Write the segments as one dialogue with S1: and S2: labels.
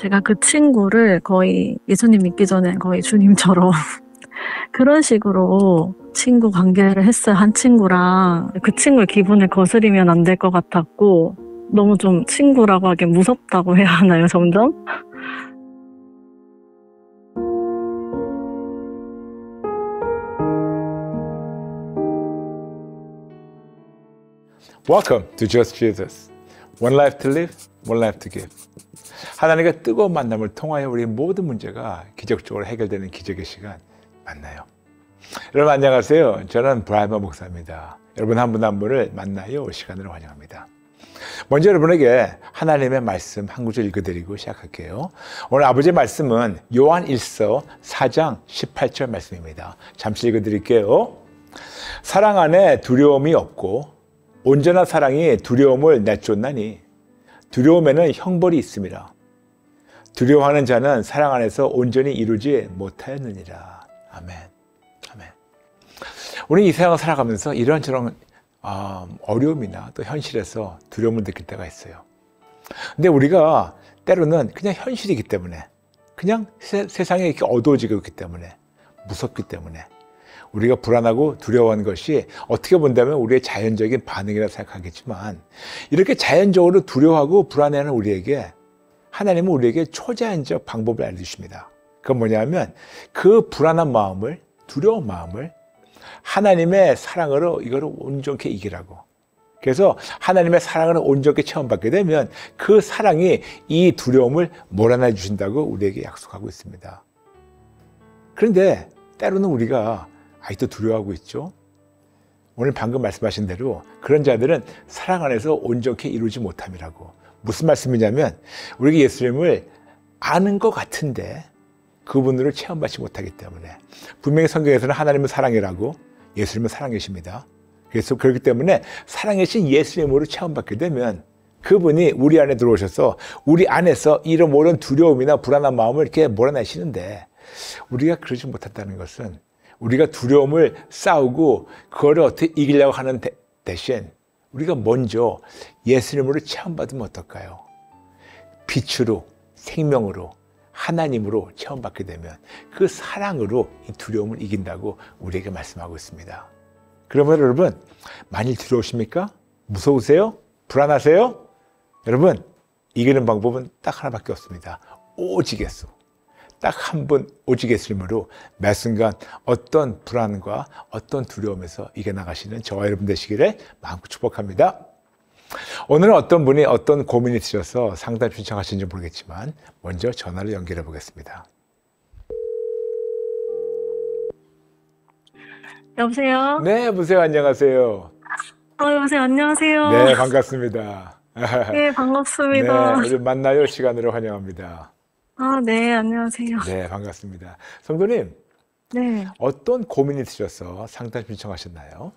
S1: 제가 그 친구를 거의 예수님 믿기 전에 거의 주님처럼 그런 식으로 친구 관계를 했어요. 한 친구랑 그 친구의 기분을 거스리면 안 될 것 같았고 너무 좀 친구라고 하기 무섭다고 해야 하나요, 점점?
S2: Welcome to Just live, one life to give. 하나님과 뜨거운 만남을 통하여 우리 모든 문제가 기적적으로 해결되는 기적의 시간 만나요. 여러분 안녕하세요. 저는 브라이머 목사입니다. 여러분 한분한 분을 만나요 시간으로 환영합니다. 먼저 여러분에게 하나님의 말씀 한 구절 읽어드리고 시작할게요. 오늘 아버지의 말씀은 요한 1서 4장 18절 말씀입니다. 잠시 읽어드릴게요. 사랑 안에 두려움이 없고 온전한 사랑이 두려움을 내쫓나니 두려움에는 형벌이 있습니다. 두려워하는 자는 사랑 안에서 온전히 이루지 못하였느니라. 아멘. 아멘. 우리 이 세상을 살아가면서 이런 저런 어, 어려움이나 또 현실에서 두려움을 느낄 때가 있어요. 근데 우리가 때로는 그냥 현실이기 때문에 그냥 세, 세상에 이렇게 어두워지고 있기 때문에 무섭기 때문에 우리가 불안하고 두려워하는 것이 어떻게 본다면 우리의 자연적인 반응이라 생각하겠지만 이렇게 자연적으로 두려워하고 불안해하는 우리에게 하나님은 우리에게 초자연적 방법을 알려주십니다. 그건 뭐냐면 그 불안한 마음을 두려운 마음을 하나님의 사랑으로 이거를 온전케 이기라고. 그래서 하나님의 사랑을 온전케 체험받게 되면 그 사랑이 이 두려움을 몰아내 주신다고 우리에게 약속하고 있습니다. 그런데 때로는 우리가 아직도 두려워하고 있죠. 오늘 방금 말씀하신 대로 그런 자들은 사랑 안에서 온전케 이루지 못함이라고. 무슨 말씀이냐면 우리가 예수님을 아는 것 같은데 그분으로 체험받지 못하기 때문에 분명히 성경에서는 하나님은 사랑이라고 예수님은 사랑이십니다. 그래서 그렇기 때문에 사랑이신 예수님으로 체험받게 되면 그분이 우리 안에 들어오셔서 우리 안에서 이런 모든 두려움이나 불안한 마음을 이렇게 몰아내시는데 우리가 그러지 못했다는 것은 우리가 두려움을 싸우고 그거를 어떻게 이기려고 하는 대, 대신 우리가 먼저 예수님으로 체험받으면 어떨까요? 빛으로 생명으로 하나님으로 체험받게 되면 그 사랑으로 이 두려움을 이긴다고 우리에게 말씀하고 있습니다. 그러면 여러분 만일 두려우십니까? 무서우세요? 불안하세요? 여러분 이기는 방법은 딱 하나밖에 없습니다. 오직 예수. 딱한분 오직 예수님으로 매 순간 어떤 불안과 어떤 두려움에서 이겨나가시는 저와 여러분 되시기를 마음껏 축복합니다. 오늘은 어떤 분이 어떤 고민이 있으셔서 상담 신청하신지 모르겠지만 먼저 전화를 연결해 보겠습니다.
S1: 여보세요?
S2: 네, 여보세요. 안녕하세요.
S1: 어, 여보세요? 안녕하세요?
S2: 네, 반갑습니다.
S1: 네, 반갑습니다.
S2: 네, 우리 만나요 시간으로 환영합니다.
S1: 아, 네, 안녕하세요.
S2: 네, 반갑습니다. 성도님,
S1: 네.
S2: 어떤 고민이 있으셔서 상담 신청하셨나요?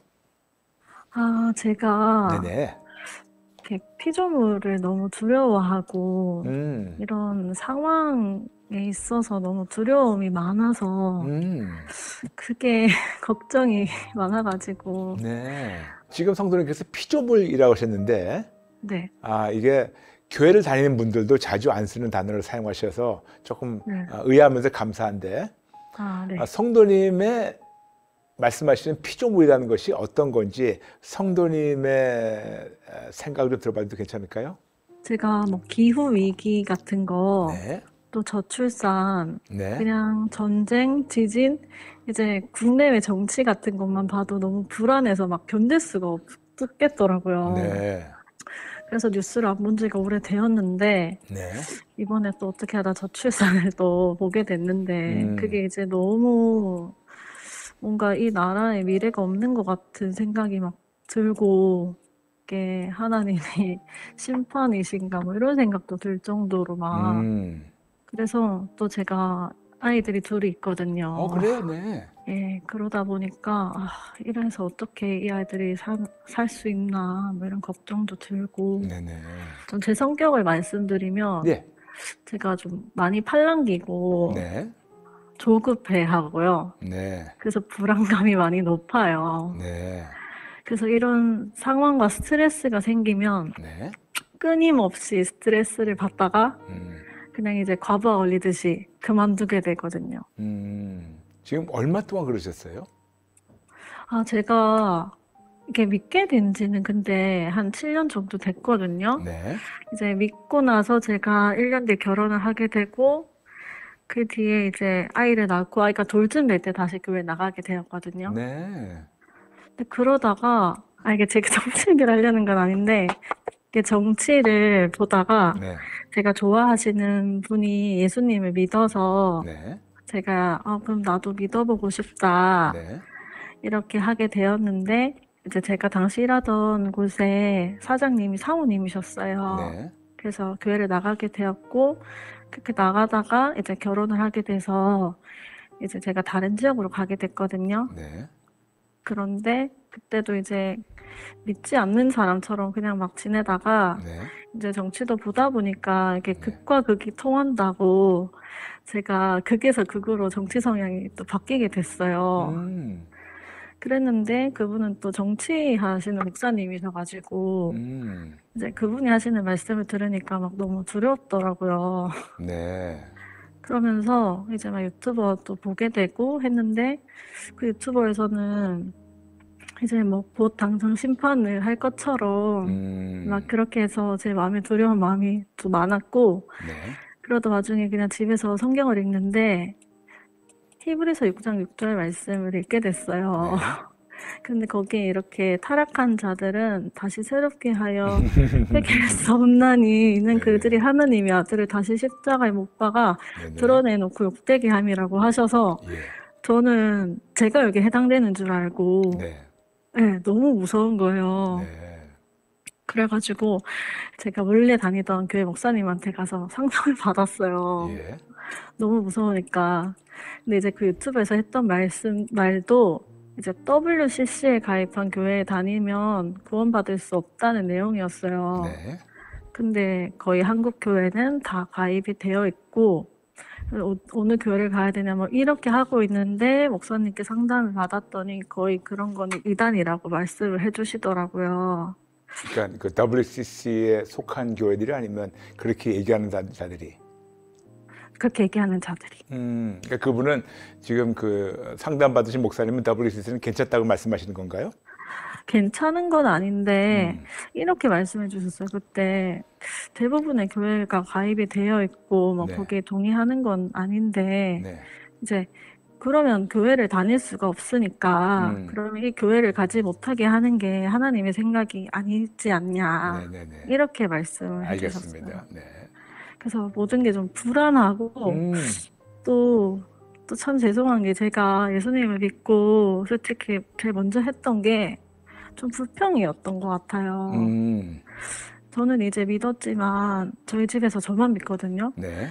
S1: 아, 제가
S2: 네네.
S1: 이렇게 피조물을 너무 두려워하고
S2: 음,
S1: 이런 상황에 있어서 너무 두려움이 많아서
S2: 음,
S1: 그게 걱정이 많아가지고
S2: 네. 지금 성도님께서 피조물이라고 하셨는데,
S1: 네,
S2: 아, 이게 교회를 다니는 분들도 자주 안 쓰는 단어를 사용하셔서 조금
S1: 네.
S2: 아, 의아하면서 감사한데,
S1: 아, 네.
S2: 아, 성도님의 말씀하시는 피조물이라는 것이 어떤 건지 성도님의 아, 생각을 좀 들어봐도 괜찮을까요?
S1: 제가 뭐 기후 위기 같은 거,
S2: 네.
S1: 또 저출산,
S2: 네.
S1: 그냥 전쟁, 지진, 이제 국내외 정치 같은 것만 봐도 너무 불안해서 막 견딜 수가 없겠더라고요.
S2: 네.
S1: 그래서 뉴스를 안 본 지가 오래되었는데,
S2: 네.
S1: 이번에 또 어떻게 하다 저출산을 또 보게 됐는데,
S2: 음.
S1: 그게 이제 너무 뭔가 이 나라에 미래가 없는 것 같은 생각이 막 들고, 이게 하나님이 심판이신가 뭐 이런 생각도 들 정도로 막,
S2: 음.
S1: 그래서 또 제가 아이들이 둘이 있거든요.
S2: 어, 그래요? 네.
S1: 예, 그러다 보니까, 아, 이래서 어떻게 이 아이들이 살 수 있나, 뭐 이런 걱정도 들고,
S2: 네네.
S1: 좀 제 성격을 말씀드리면,
S2: 네.
S1: 제가 좀 많이 팔랑귀고,
S2: 네.
S1: 조급해 하고요.
S2: 네.
S1: 그래서 불안감이 많이 높아요.
S2: 네.
S1: 그래서 이런 상황과 스트레스가 생기면
S2: 네.
S1: 끊임없이 스트레스를 받다가
S2: 음.
S1: 그냥 이제 과부하 걸리듯이 그만두게 되거든요.
S2: 음, 지금 얼마 동안 그러셨어요?
S1: 아, 제가 이게 믿게 된 지는 근데 한 7년 정도 됐거든요.
S2: 네.
S1: 이제 믿고 나서 제가 1년 뒤에 결혼을 하게 되고, 그 뒤에 이제 아이를 낳고, 아이가 돌쯤 될 때 다시 교회 나가게 되었거든요.
S2: 네.
S1: 근데 그러다가, 아, 이게 제가 정치 얘기를 하려는 건 아닌데, 이게 정치를 보다가
S2: 네.
S1: 제가 좋아하시는 분이 예수님을 믿어서
S2: 네.
S1: 제가, 아, 그럼 나도 믿어보고 싶다.
S2: 네.
S1: 이렇게 하게 되었는데, 이제 제가 당시 일하던 곳에 사장님이 사모님이셨어요.
S2: 네.
S1: 그래서 교회를 나가게 되었고, 그렇게 나가다가 이제 결혼을 하게 돼서, 이제 제가 다른 지역으로 가게 됐거든요.
S2: 네.
S1: 그런데 그때도 이제 믿지 않는 사람처럼 그냥 막 지내다가,
S2: 네.
S1: 이제 정치도 보다 보니까 이게
S2: 네.
S1: 극과 극이 통한다고 제가 극에서 극으로 정치 성향이 또 바뀌게 됐어요.
S2: 음.
S1: 그랬는데 그분은 또 정치 하시는 목사님이셔가지고
S2: 음.
S1: 이제 그분이 하시는 말씀을 들으니까 막 너무 두렵더라고요.
S2: 네.
S1: 그러면서 이제 막 유튜버도 보게 되고 했는데 그 유튜버에서는 이제 뭐 곧 당장 심판을 할 것처럼
S2: 음.
S1: 막 그렇게 해서 제 마음에 두려운 마음이 또 많았고
S2: 네.
S1: 그러다 와중에 그냥 집에서 성경을 읽는데 히브리서 6장 6절 말씀을 읽게 됐어요.
S2: 네.
S1: 근데 거기에 이렇게 타락한 자들은 다시 새롭게 하여 회개할 수 없나니 이는
S2: 네.
S1: 그들이 하느님의 아들을 다시 십자가에 못 박아
S2: 네네.
S1: 드러내놓고 욕되게 함이라고 하셔서
S2: 예.
S1: 저는 제가 여기 해당되는 줄 알고
S2: 네.
S1: 네, 너무 무서운 거예요.
S2: 네.
S1: 그래 가지고 제가 원래 다니던 교회 목사님한테 가서 상담을 받았어요.
S2: 예.
S1: 너무 무서우니까. 근데 이제 그 유튜브에서 했던 말씀, 말도 이제 WCC에 가입한 교회에 다니면 구원받을 수 없다는 내용이었어요.
S2: 네.
S1: 근데 거의 한국 교회는 다 가입이 되어 있고, 어, 어느 교회를 가야 되냐, 뭐 이렇게 하고 있는데, 목사님께 상담을 받았더니 거의 그런 거는 이단이라고 말씀을 해주시더라고요.
S2: 그러니까 그 WCC에 속한 교회들이 아니면 그렇게 얘기하는 자- 자들이.
S1: 그렇게 얘기하는 자들이.
S2: 음. 그러니까 그분은 지금 그 상담 받으신 목사님은 WCC는 괜찮다고 말씀하시는 건가요?
S1: 괜찮은 건 아닌데,
S2: 음.
S1: 이렇게 말씀해 주셨어요. 그때 대부분의 교회가 가입이 되어 있고, 뭐
S2: 네.
S1: 거기에 동의하는 건 아닌데,
S2: 네.
S1: 이제 그러면 교회를 다닐 수가 없으니까,
S2: 음.
S1: 그러면 이 교회를 가지 못하게 하는 게 하나님의 생각이 아니지 않냐.
S2: 네, 네, 네.
S1: 이렇게 말씀을 해주셨어요.
S2: 알겠습니다. 네.
S1: 그래서 모든 게 좀 불안하고,
S2: 음.
S1: 또, 또 참 죄송한 게 제가 예수님을 믿고 솔직히 제일 먼저 했던 게 좀 불평이었던 것 같아요.
S2: 음.
S1: 저는 이제 믿었지만 저희 집에서 저만 믿거든요.
S2: 네.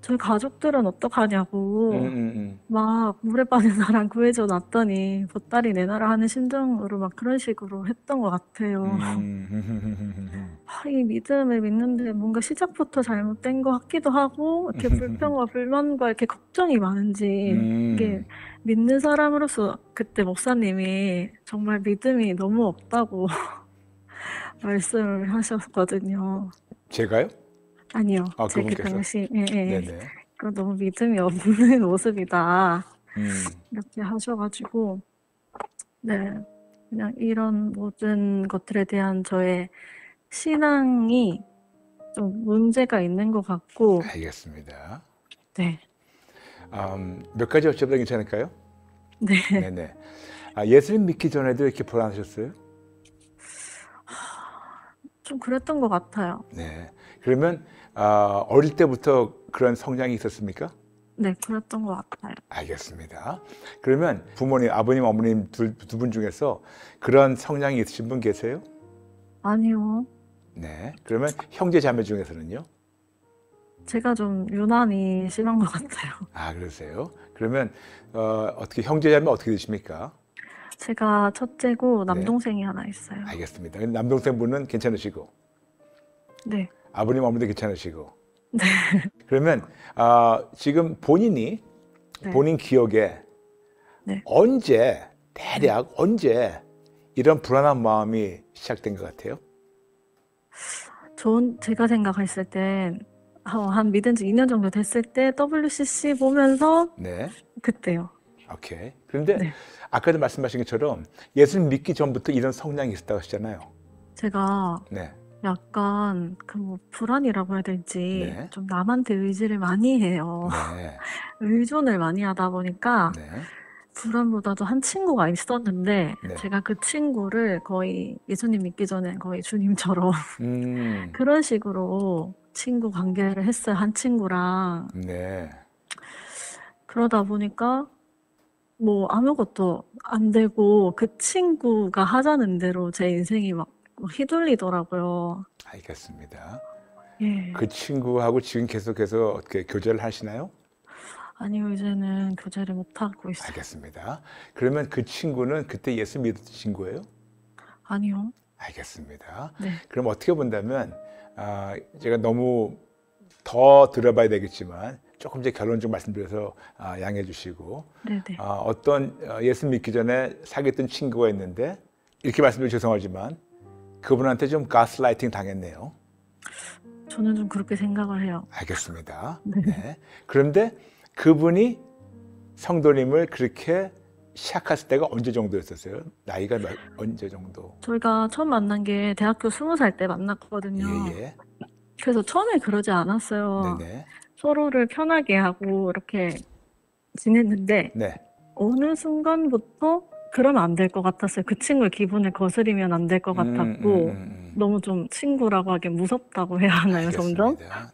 S1: 저희 가족들은 어떡하냐고
S2: 음, 음, 음.
S1: 막 물에 빠진 사람 구해줘 놨더니 보따리 내놔라 하는 심정으로 막 그런 식으로 했던 것 같아요.
S2: 음.
S1: 아, 이 믿음을 믿는데 뭔가 시작부터 잘못된 것 같기도 하고 이렇게 불평과 불만과 이렇게 걱정이 많은지
S2: 음.
S1: 이게 믿는 사람으로서 그때 목사님이 정말 믿음이 너무 없다고 말씀을 하셨거든요.
S2: 제가요?
S1: 아니요.
S2: 아,
S1: 제 그? 당시, 예, 예. 그 너무 믿음이 없는 모습이다.
S2: 음.
S1: 이렇게 하셔가지고, 네. 그냥 이런 모든 것들에 대한 저의 신앙이 좀 문제가 있는 것 같고,
S2: 알겠습니다.
S1: 네.
S2: 음, 몇 가지 여쭤봐도 괜찮을까요?
S1: 네.
S2: 네네. 아, 예수님 믿기 전에도 이렇게 불안하셨어요?
S1: 좀 그랬던 것 같아요.
S2: 네. 그러면 아, 어릴 때부터 그런 성향이 있었습니까?
S1: 네, 그랬던 것 같아요.
S2: 알겠습니다. 그러면 부모님, 아버님, 어머님 두 분 중에서 그런 성향이 있으신 분 계세요?
S1: 아니요.
S2: 네. 그러면 형제 자매 중에서는요?
S1: 제가 좀 유난히 심한 것 같아요.
S2: 아, 그러세요? 그러면 어, 어떻게 형제 자매 어떻게 되십니까?
S1: 제가 첫째고
S2: 네.
S1: 남동생이 하나 있어요.
S2: 알겠습니다. 남동생 분은 괜찮으시고
S1: 네.
S2: 아버님, 어머니도 괜찮으시고.
S1: 네.
S2: 그러면 아, 지금 본인이
S1: 네.
S2: 본인 기억에
S1: 네.
S2: 언제 대략 언제 이런 불안한 마음이 시작된 것 같아요?
S1: 전 제가 생각했을 땐 어, 한 믿은 지 2년 정도 됐을 때 WCC 보면서
S2: 네.
S1: 그때요.
S2: 오케이. 그런데
S1: 네.
S2: 아까도 말씀하신 것처럼 예수님 믿기 전부터 이런 성향이 있었다고 하셨잖아요.
S1: 제가
S2: 네.
S1: 약간 그 뭐 불안이라고 해야 될지
S2: 네.
S1: 좀 남한테 의지를 많이 해요.
S2: 네.
S1: 의존을 많이 하다 보니까
S2: 네.
S1: 불안보다도 한 친구가 있었는데
S2: 네.
S1: 제가 그 친구를 거의 예수님 믿기 전에 거의 주님처럼
S2: 음.
S1: 그런 식으로 친구 관계를 했어요. 한 친구랑.
S2: 네.
S1: 그러다 보니까 뭐 아무것도 안 되고 그 친구가 하자는 대로 제 인생이 막 휘둘리더라고요.
S2: 알겠습니다.
S1: 예.
S2: 그 친구하고 지금 계속해서 어떻게 교제를 하시나요?
S1: 아니요, 이제는 교제를 못 하고 있어요.
S2: 알겠습니다. 그러면 그 친구는 그때 예수 믿은 친구예요?
S1: 아니요.
S2: 알겠습니다.
S1: 네.
S2: 그럼 어떻게 본다면 아, 제가 너무 더 들어봐야 되겠지만 조금 이제 결론 좀 말씀드려서 아, 양해해 주시고
S1: 네네.
S2: 아, 어떤 어, 예수 믿기 전에 사귀었던 친구가 있는데 이렇게 말씀드려 죄송하지만 그분한테 좀 가스라이팅 당했네요.
S1: 저는 좀 그렇게 생각을 해요.
S2: 알겠습니다.
S1: 네.
S2: 네. 그런데 그분이 성도님을 그렇게 시작했을 때가 언제 정도였었어요? 나이가 몇, 언제 정도?
S1: 저희가 처음 만난 게 대학교 스무 살 때 만났거든요.
S2: 예 예.
S1: 그래서 처음에 그러지 않았어요.
S2: 네네.
S1: 서로를 편하게 하고 이렇게 지냈는데
S2: 네.
S1: 어느 순간부터 그러면 안 될 것 같았어요. 그 친구의 기분을 거스리면 안 될것 같았고
S2: 음, 음, 음.
S1: 너무 좀 친구라고 하기 무섭다고 해야 하나요, 점점?
S2: 알겠습니다.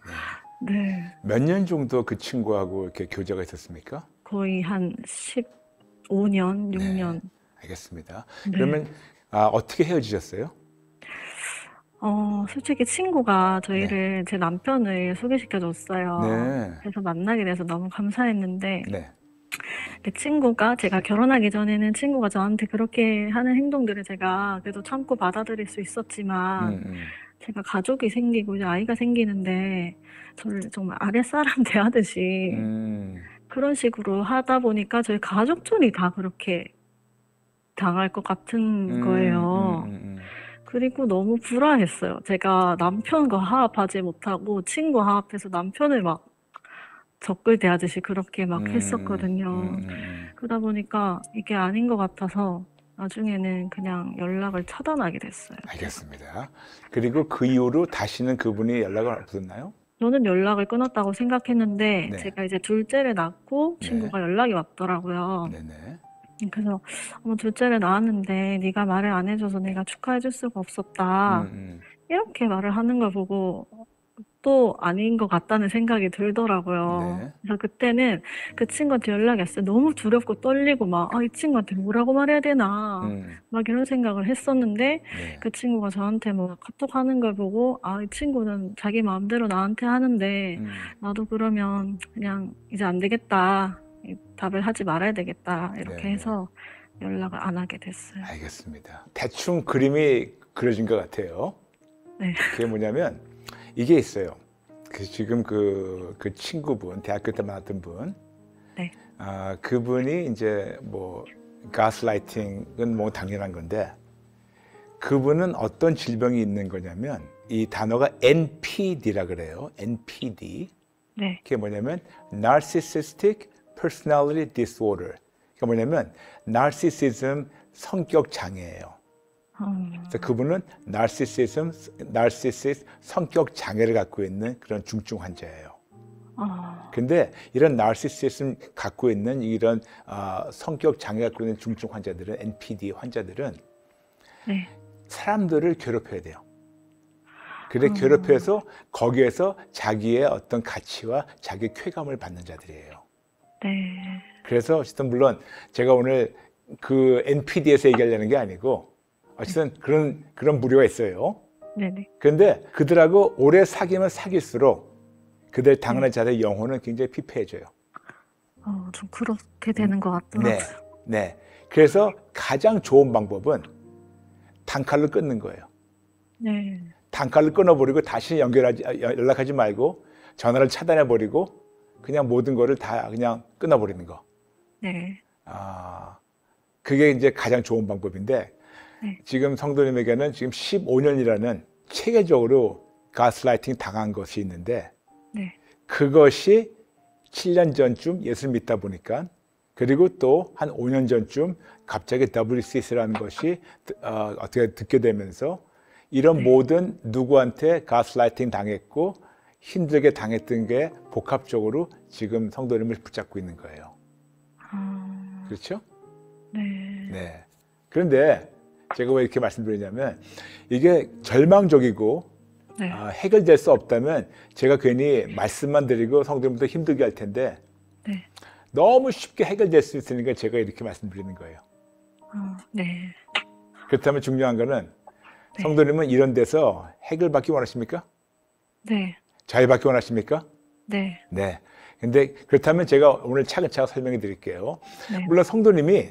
S2: 네.
S1: 네.
S2: 몇 년 정도 그 친구하고 이렇게 교제가 있었습니까?
S1: 거의 한 15년,
S2: 네.
S1: 6년.
S2: 알겠습니다.
S1: 네.
S2: 그러면 아, 어떻게 헤어지셨어요?
S1: 어, 솔직히 친구가 저희를 제 남편을 소개시켜 줬어요.
S2: 네.
S1: 그래서 만나게 돼서 너무 감사했는데
S2: 네.
S1: 그 친구가 제가 결혼하기 전에는 친구가 저한테 그렇게 하는 행동들을 제가 그래도 참고 받아들일 수 있었지만
S2: 음, 음.
S1: 제가 가족이 생기고 이제 아이가 생기는데 저를 정말 아랫사람 대하듯이
S2: 음.
S1: 그런 식으로 하다 보니까 저희 가족들이 다 그렇게 당할 것 같은
S2: 음,
S1: 거예요.
S2: 음, 음, 음.
S1: 그리고 너무 불안했어요. 제가 남편과 화합하지 못하고 친구 화합해서 남편을 막 적글 대하듯이 그렇게 막
S2: 음,
S1: 했었거든요. 그러다 보니까 이게 아닌 것 같아서 나중에는 그냥 연락을 차단하게 됐어요.
S2: 알겠습니다. 그리고 그 이후로 다시는 그분이 연락을 없었나요?
S1: 저는 연락을 끊었다고 생각했는데
S2: 네.
S1: 제가 이제 둘째를 낳고
S2: 네.
S1: 친구가 연락이 왔더라고요.
S2: 네네.
S1: 그래서 어머 둘째를 낳았는데 네가 말을 안 해줘서 내가 축하해줄 수가 없었다.
S2: 음, 음.
S1: 이렇게 말을 하는 걸 보고 또 아닌 것 같다는 생각이 들더라고요.
S2: 네.
S1: 그래서 그때는 그 친구한테 연락이 왔어요. 너무 두렵고 떨리고 막, 아, 이 친구한테 뭐라고 말해야 되나.
S2: 음,
S1: 막 이런 생각을 했었는데,
S2: 네.
S1: 그 친구가 저한테 뭐 카톡 하는 걸 보고, 아, 이 친구는 자기 마음대로 나한테 하는데,
S2: 음.
S1: 나도 그러면 그냥 이제 안 되겠다. 이 답을 하지 말아야 되겠다. 이렇게
S2: 네.
S1: 해서 연락을 안 하게 됐어요.
S2: 알겠습니다. 대충 그림이 그려진 것 같아요.
S1: 네.
S2: 그게 뭐냐면 이게 있어요. 그 지금 그, 그 친구분, 대학교 때 만났던 분,
S1: 네.
S2: 아, 그분이 이제 뭐 가스라이팅은 뭐 당연한 건데 그분은 어떤 질병이 있는 거냐면 이 단어가 NPD라 그래요. NPD.
S1: 네.
S2: 그게 뭐냐면 Narcissistic Personality Disorder. 그게 뭐냐면 Narcissism 성격 장애예요.
S1: 어,
S2: 그래서 그분은 Narcissism, Narcissist 성격 장애를 갖고 있는 그런 중증 환자예요.
S1: 어,
S2: 근데 이런 Narcissism 갖고 있는 이런 아, 성격 장애 갖고 있는 중증 환자들은 NPD 환자들은
S1: 네.
S2: 사람들을 괴롭혀야 돼요. 그래
S1: 음.
S2: 괴롭혀서 거기에서 자기의 어떤 가치와 자기 쾌감을 받는 자들이에요.
S1: 네.
S2: 그래서 어쨌든 물론 제가 오늘 그 NPD에서 얘기하려는 게 아니고 어쨌든 그런 그런 부류가 있어요.
S1: 네네.
S2: 그런데 그들하고 오래 사귀면 사귈수록 그들 당하는 자들의 영혼은 굉장히 피폐해져요.
S1: 어, 좀 그렇게 되는 것 같더라고요.
S2: 네, 네. 그래서 가장 좋은 방법은 단칼로 끊는 거예요.
S1: 네.
S2: 단칼로 끊어버리고 다시 연결하지 아, 연락하지 말고 전화를 차단해 버리고 그냥 모든 거를 다 그냥 끊어버리는 거.
S1: 네.
S2: 아, 그게 이제 가장 좋은 방법인데
S1: 네.
S2: 지금 성도님에게는 지금 15년이라는 체계적으로 가스라이팅 당한 것이 있는데
S1: 네.
S2: 그것이 7년 전쯤 예수를 믿다 보니까 그리고 또 한 5년 전쯤 갑자기 WCS라는 것이 어, 어떻게 듣게 되면서 이런 모든 누구한테 가스라이팅 당했고 힘들게 당했던 게 복합적으로 지금 성도님을 붙잡고 있는 거예요.
S1: 아,
S2: 그렇죠?
S1: 네.
S2: 네. 그런데 제가 왜 이렇게 말씀드리냐면 이게 절망적이고
S1: 네.
S2: 아, 해결될 수 없다면 제가 괜히 말씀만 드리고 성도님도 힘들게 할 텐데
S1: 네.
S2: 너무 쉽게 해결될 수 있으니까 제가 이렇게 말씀드리는 거예요.
S1: 아, 네.
S2: 그렇다면 중요한 거는
S1: 네.
S2: 성도님은 이런 데서 해결받기 원하십니까?
S1: 네.
S2: 자유받기 원하십니까?
S1: 네.
S2: 네. 근데 그렇다면 제가 오늘 차근차근 설명해 드릴게요.
S1: 네.
S2: 물론 성도님이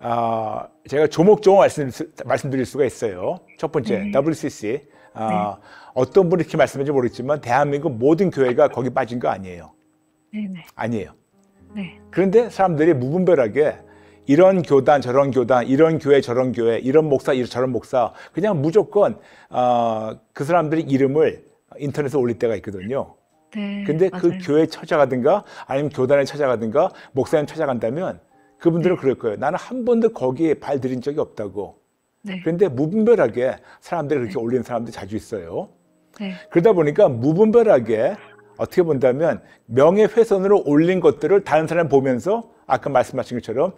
S2: 아, 제가 조목조목 말씀, 말씀드릴 수가 있어요. 첫 번째,
S1: 네.
S2: WCC. 아, 어떤 분이 이렇게 말씀하는지 모르겠지만 대한민국 모든 교회가 거기 빠진 거 아니에요.
S1: 네. 네.
S2: 아니에요.
S1: 네.
S2: 그런데 사람들이 무분별하게 이런 교단 저런 교단 이런 교회 저런 교회 이런 목사 이런 저런 목사 그냥 무조건 어, 그 사람들이 이름을 인터넷에 올릴 때가 있거든요.
S1: 네.
S2: 근데 그
S1: 맞아요.
S2: 교회 찾아가든가 아니면 교단에 찾아가든가 목사님 찾아간다면 그분들은 그럴 거예요. 나는 한 번도 거기에 발 들인 적이 없다고.
S1: 네.
S2: 그런데 무분별하게 사람들이 그렇게 올리는 사람들이 자주 있어요.
S1: 네.
S2: 그러다 보니까 무분별하게 어떻게 본다면 명예훼손으로 올린 것들을 다른 사람 보면서 아까 말씀하신 것처럼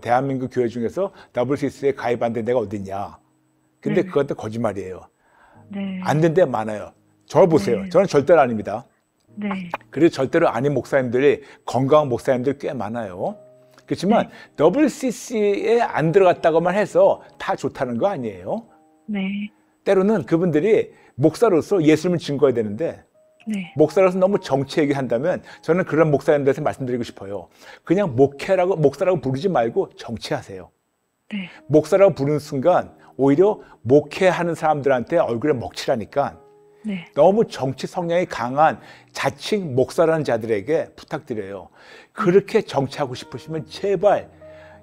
S2: 대, 한민국 교회 중에서 WCC에 가입한 데 내가 어딨냐. 근데
S1: 네.
S2: 그것도 거짓말이에요.
S1: 네.
S2: 안된 데 많아요. 저 보세요.
S1: 네.
S2: 저는 절대로 아닙니다.
S1: 네.
S2: 그리고 절대로 아닌 목사님들이 건강한 목사님들 꽤 많아요. 그렇지만 WCC에 안 들어갔다고만 해서 다 좋다는 거 아니에요.
S1: 네.
S2: 때로는 그분들이 목사로서 예수님을 증거해야 되는데
S1: 네.
S2: 목사로서 너무 정치 얘기한다면 저는 그런 목사님들한테 말씀드리고 싶어요. 그냥 목회라고 목사라고 부르지 말고 정치하세요.
S1: 네.
S2: 목사라고 부르는 순간 오히려 목회하는 사람들한테 얼굴에 먹칠하니까
S1: 네.
S2: 너무 정치 성향이 강한 자칭 목사라는 자들에게 부탁드려요. 그렇게 정치하고 싶으시면 제발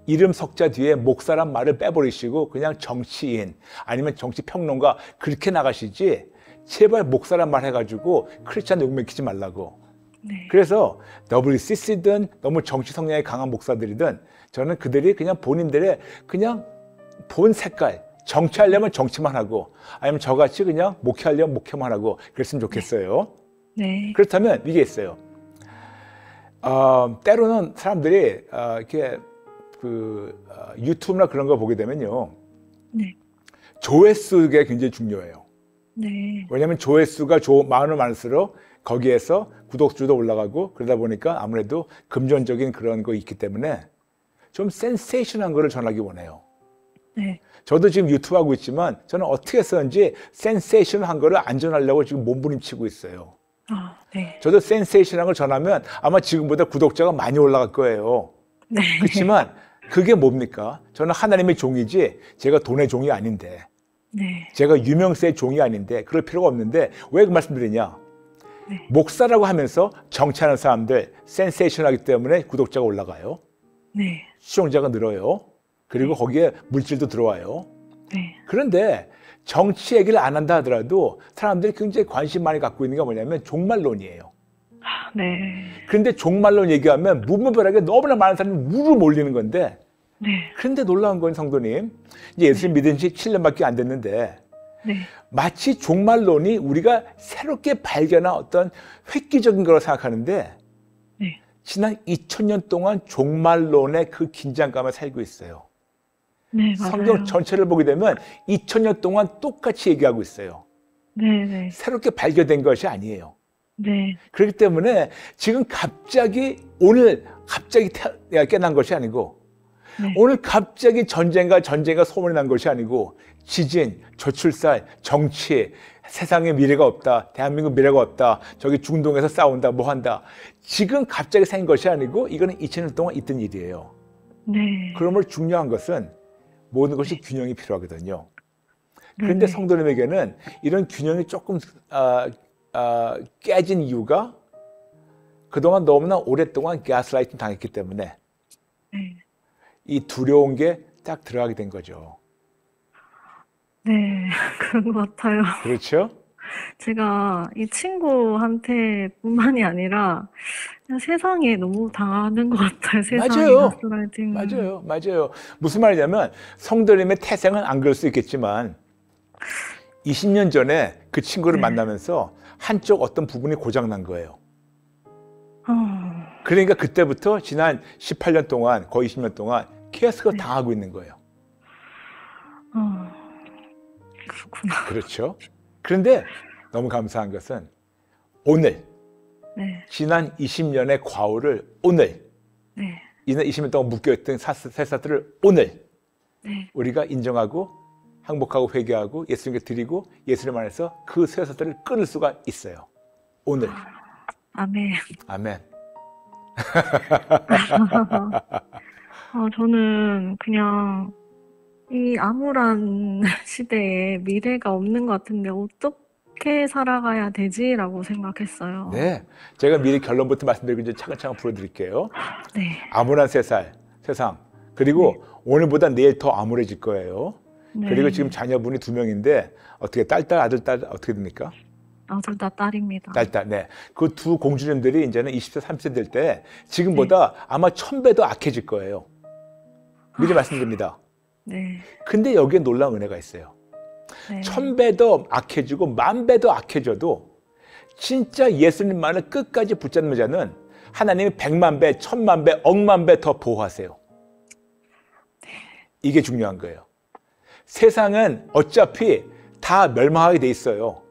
S2: 이름 석자 뒤에 목사란 말을 빼버리시고 그냥 정치인 아니면 정치 평론가 그렇게 나가시지 제발 목사란 말 해가지고 크리스찬 욕먹히지 말라고.
S1: 네.
S2: 그래서 WCC든 너무 정치 성향이 강한 목사들이든 저는 그들이 그냥 본인들의 그냥 본 색깔 정치하려면 정치만 하고 아니면 저같이 그냥 목회하려면 목회만 하고 그랬으면 좋겠어요.
S1: 네.
S2: 그렇다면 이게 있어요. 어, 때로는 사람들이 어, 이렇게 그 어, 유튜브나 그런 거 보게 되면요.
S1: 네.
S2: 조회수가 굉장히 중요해요.
S1: 네.
S2: 왜냐하면 조회수가 조, 많으면 많을수록 거기에서 구독수도 올라가고 그러다 보니까 아무래도 금전적인 그런 거 있기 때문에 좀 센세이션한 거를 전하기 원해요.
S1: 네.
S2: 저도 지금 유튜브 하고 있지만 저는 어떻게 해서든지 센세이션한 거를 안 전하려고 지금 몸부림치고 있어요.
S1: 아, 네.
S2: 저도 센세이션한 걸 전하면 아마 지금보다 구독자가 많이 올라갈 거예요.
S1: 네.
S2: 그렇지만 그게 뭡니까? 저는 하나님의 종이지 제가 돈의 종이 아닌데
S1: 네.
S2: 제가 유명세의 종이 아닌데 그럴 필요가 없는데 왜 그 말씀드리냐?
S1: 네.
S2: 목사라고 하면서 정치하는 사람들 센세이션하기 때문에 구독자가 올라가요.
S1: 네.
S2: 시청자가 늘어요. 그리고 거기에 물질도 들어와요.
S1: 네.
S2: 그런데 정치 얘기를 안 한다 하더라도 사람들이 굉장히 관심 많이 갖고 있는 게 뭐냐면 종말론이에요.
S1: 아, 네.
S2: 그런데 종말론 얘기하면 무분별하게 너무나 많은 사람이 무릎 올리는 건데
S1: 네.
S2: 그런데 놀라운 건 성도님 이제 예수님 믿은 지 7년밖에 안 됐는데
S1: 네.
S2: 마치 종말론이 우리가 새롭게 발견한 어떤 획기적인 거라고 생각하는데
S1: 네.
S2: 지난 2000년 동안 종말론의 그 긴장감을 살고 있어요.
S1: 네.
S2: 성경 전체를 보게 되면 2000년 동안 똑같이 얘기하고 있어요.
S1: 네, 네.
S2: 새롭게 발견된 것이 아니에요.
S1: 네.
S2: 그렇기 때문에 지금 갑자기 오늘 갑자기 태- 깨난 것이 아니고
S1: 네.
S2: 오늘 갑자기 전쟁과 전쟁과 소문이 난 것이 아니고 지진, 저출산, 정치, 세상에 미래가 없다, 대한민국 미래가 없다, 저기 중동에서 싸운다, 뭐 한다. 지금 갑자기 생긴 것이 아니고 이거는 2000년 동안 있던 일이에요.
S1: 네.
S2: 그러므로 중요한 것은 모든 것이 균형이 필요하거든요. 그런데
S1: 네.
S2: 성도님에게는 이런 균형이 조금 아, 아, 깨진 이유가 그동안 너무나 오랫동안 가스라이팅 당했기 때문에
S1: 네.
S2: 이 두려운 게 딱 들어가게 된 거죠.
S1: 네. 그런 것 같아요.
S2: 그렇죠?
S1: 제가 이 친구한테 뿐만이 아니라 그냥 세상에 너무 당하는 것 같아요. 세상에
S2: 맞아요.
S1: 가스라이팅.
S2: 맞아요, 맞아요. 무슨 말이냐면 성도님의 태생은 안 그럴 수 있겠지만 20년 전에 그 친구를
S1: 네.
S2: 만나면서 한쪽 어떤 부분이 고장 난 거예요.
S1: 어,
S2: 그러니까 그때부터 지난 18년 동안 거의 20년 동안
S1: 네.
S2: 당하고 있는 거예요.
S1: 어, 그렇구나.
S2: 그렇죠. 그런데 너무 감사한 것은 오늘
S1: 네,
S2: 지난 20년의 과오를 오늘
S1: 네,
S2: 이날 20년 동안 묶여있던 사- 세사들을 오늘
S1: 네.
S2: 우리가 인정하고 항복하고 회개하고 예수님께 드리고 예수님 안에서 그 세사들을 끊을 수가 있어요. 오늘
S1: 아멘.
S2: 아멘.
S1: 어, 저는 그냥 이 암울한 시대에 미래가 없는 것 같은데 어떻게 살아가야 되지라고 생각했어요.
S2: 네, 제가 미리 결론부터 말씀드리고 이제 차근차근 풀어드릴게요.
S1: 네,
S2: 암울한 세살 세상 그리고 오늘보다 내일 더 암울해질 거예요.
S1: 네.
S2: 그리고 지금 자녀분이 두 명인데 어떻게 딸 딸 아들 딸 어떻게 됩니까?
S1: 아, 둘다 딸입니다.
S2: 딸 딸 네. 그 두 공주님들이 이제는 20세 30세 될 때 지금보다 아마 천 배 더 악해질 거예요. 미리 말씀드립니다.
S1: 네,
S2: 근데 여기에 놀라운 은혜가 있어요.
S1: 네.
S2: 천배 더 악해지고 만 배 더 악해져도 진짜 예수님만을 끝까지 붙잡는 자는 하나님이 백만 배, 천만 배, 억만 배 더 보호하세요. 이게 중요한 거예요. 세상은 어차피 다 멸망하게 돼 있어요.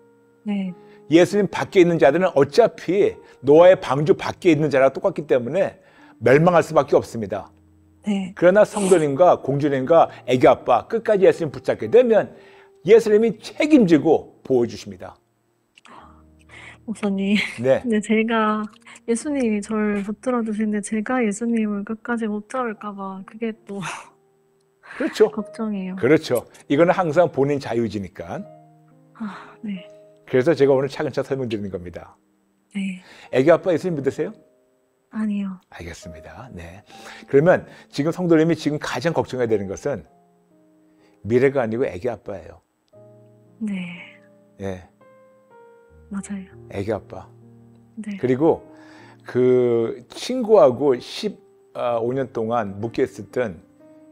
S1: 네,
S2: 예수님 밖에 있는 자들은 어차피 노아의 방주 밖에 있는 자랑 똑같기 때문에 멸망할 수밖에 없습니다.
S1: 네,
S2: 그러나 성도님과 공주님과 애기 아빠 끝까지 예수님 붙잡게 되면 예수님이 책임지고 보호해 주십니다.
S1: 목사님.
S2: 네.
S1: 근데 제가 예수님이 저를 붙들어 주시는데 제가 예수님을 끝까지 못 잡을까 봐 그게 또
S2: 그렇죠.
S1: 걱정이에요.
S2: 그렇죠. 이거는 항상 본인 자유지니까.
S1: 아, 네,
S2: 그래서 제가 오늘 차근차근 설명드리는 겁니다.
S1: 네,
S2: 애기 아빠 예수님 믿으세요?
S1: 아니요.
S2: 알겠습니다. 네. 그러면 지금 성도님이 지금 가장 걱정해야 되는 것은 미래가 아니고 애기 아빠예요.
S1: 네,
S2: 예.
S1: 맞아요.
S2: 애기 아빠.
S1: 네,
S2: 그리고 그 친구하고 15년 동안 묶여 있었던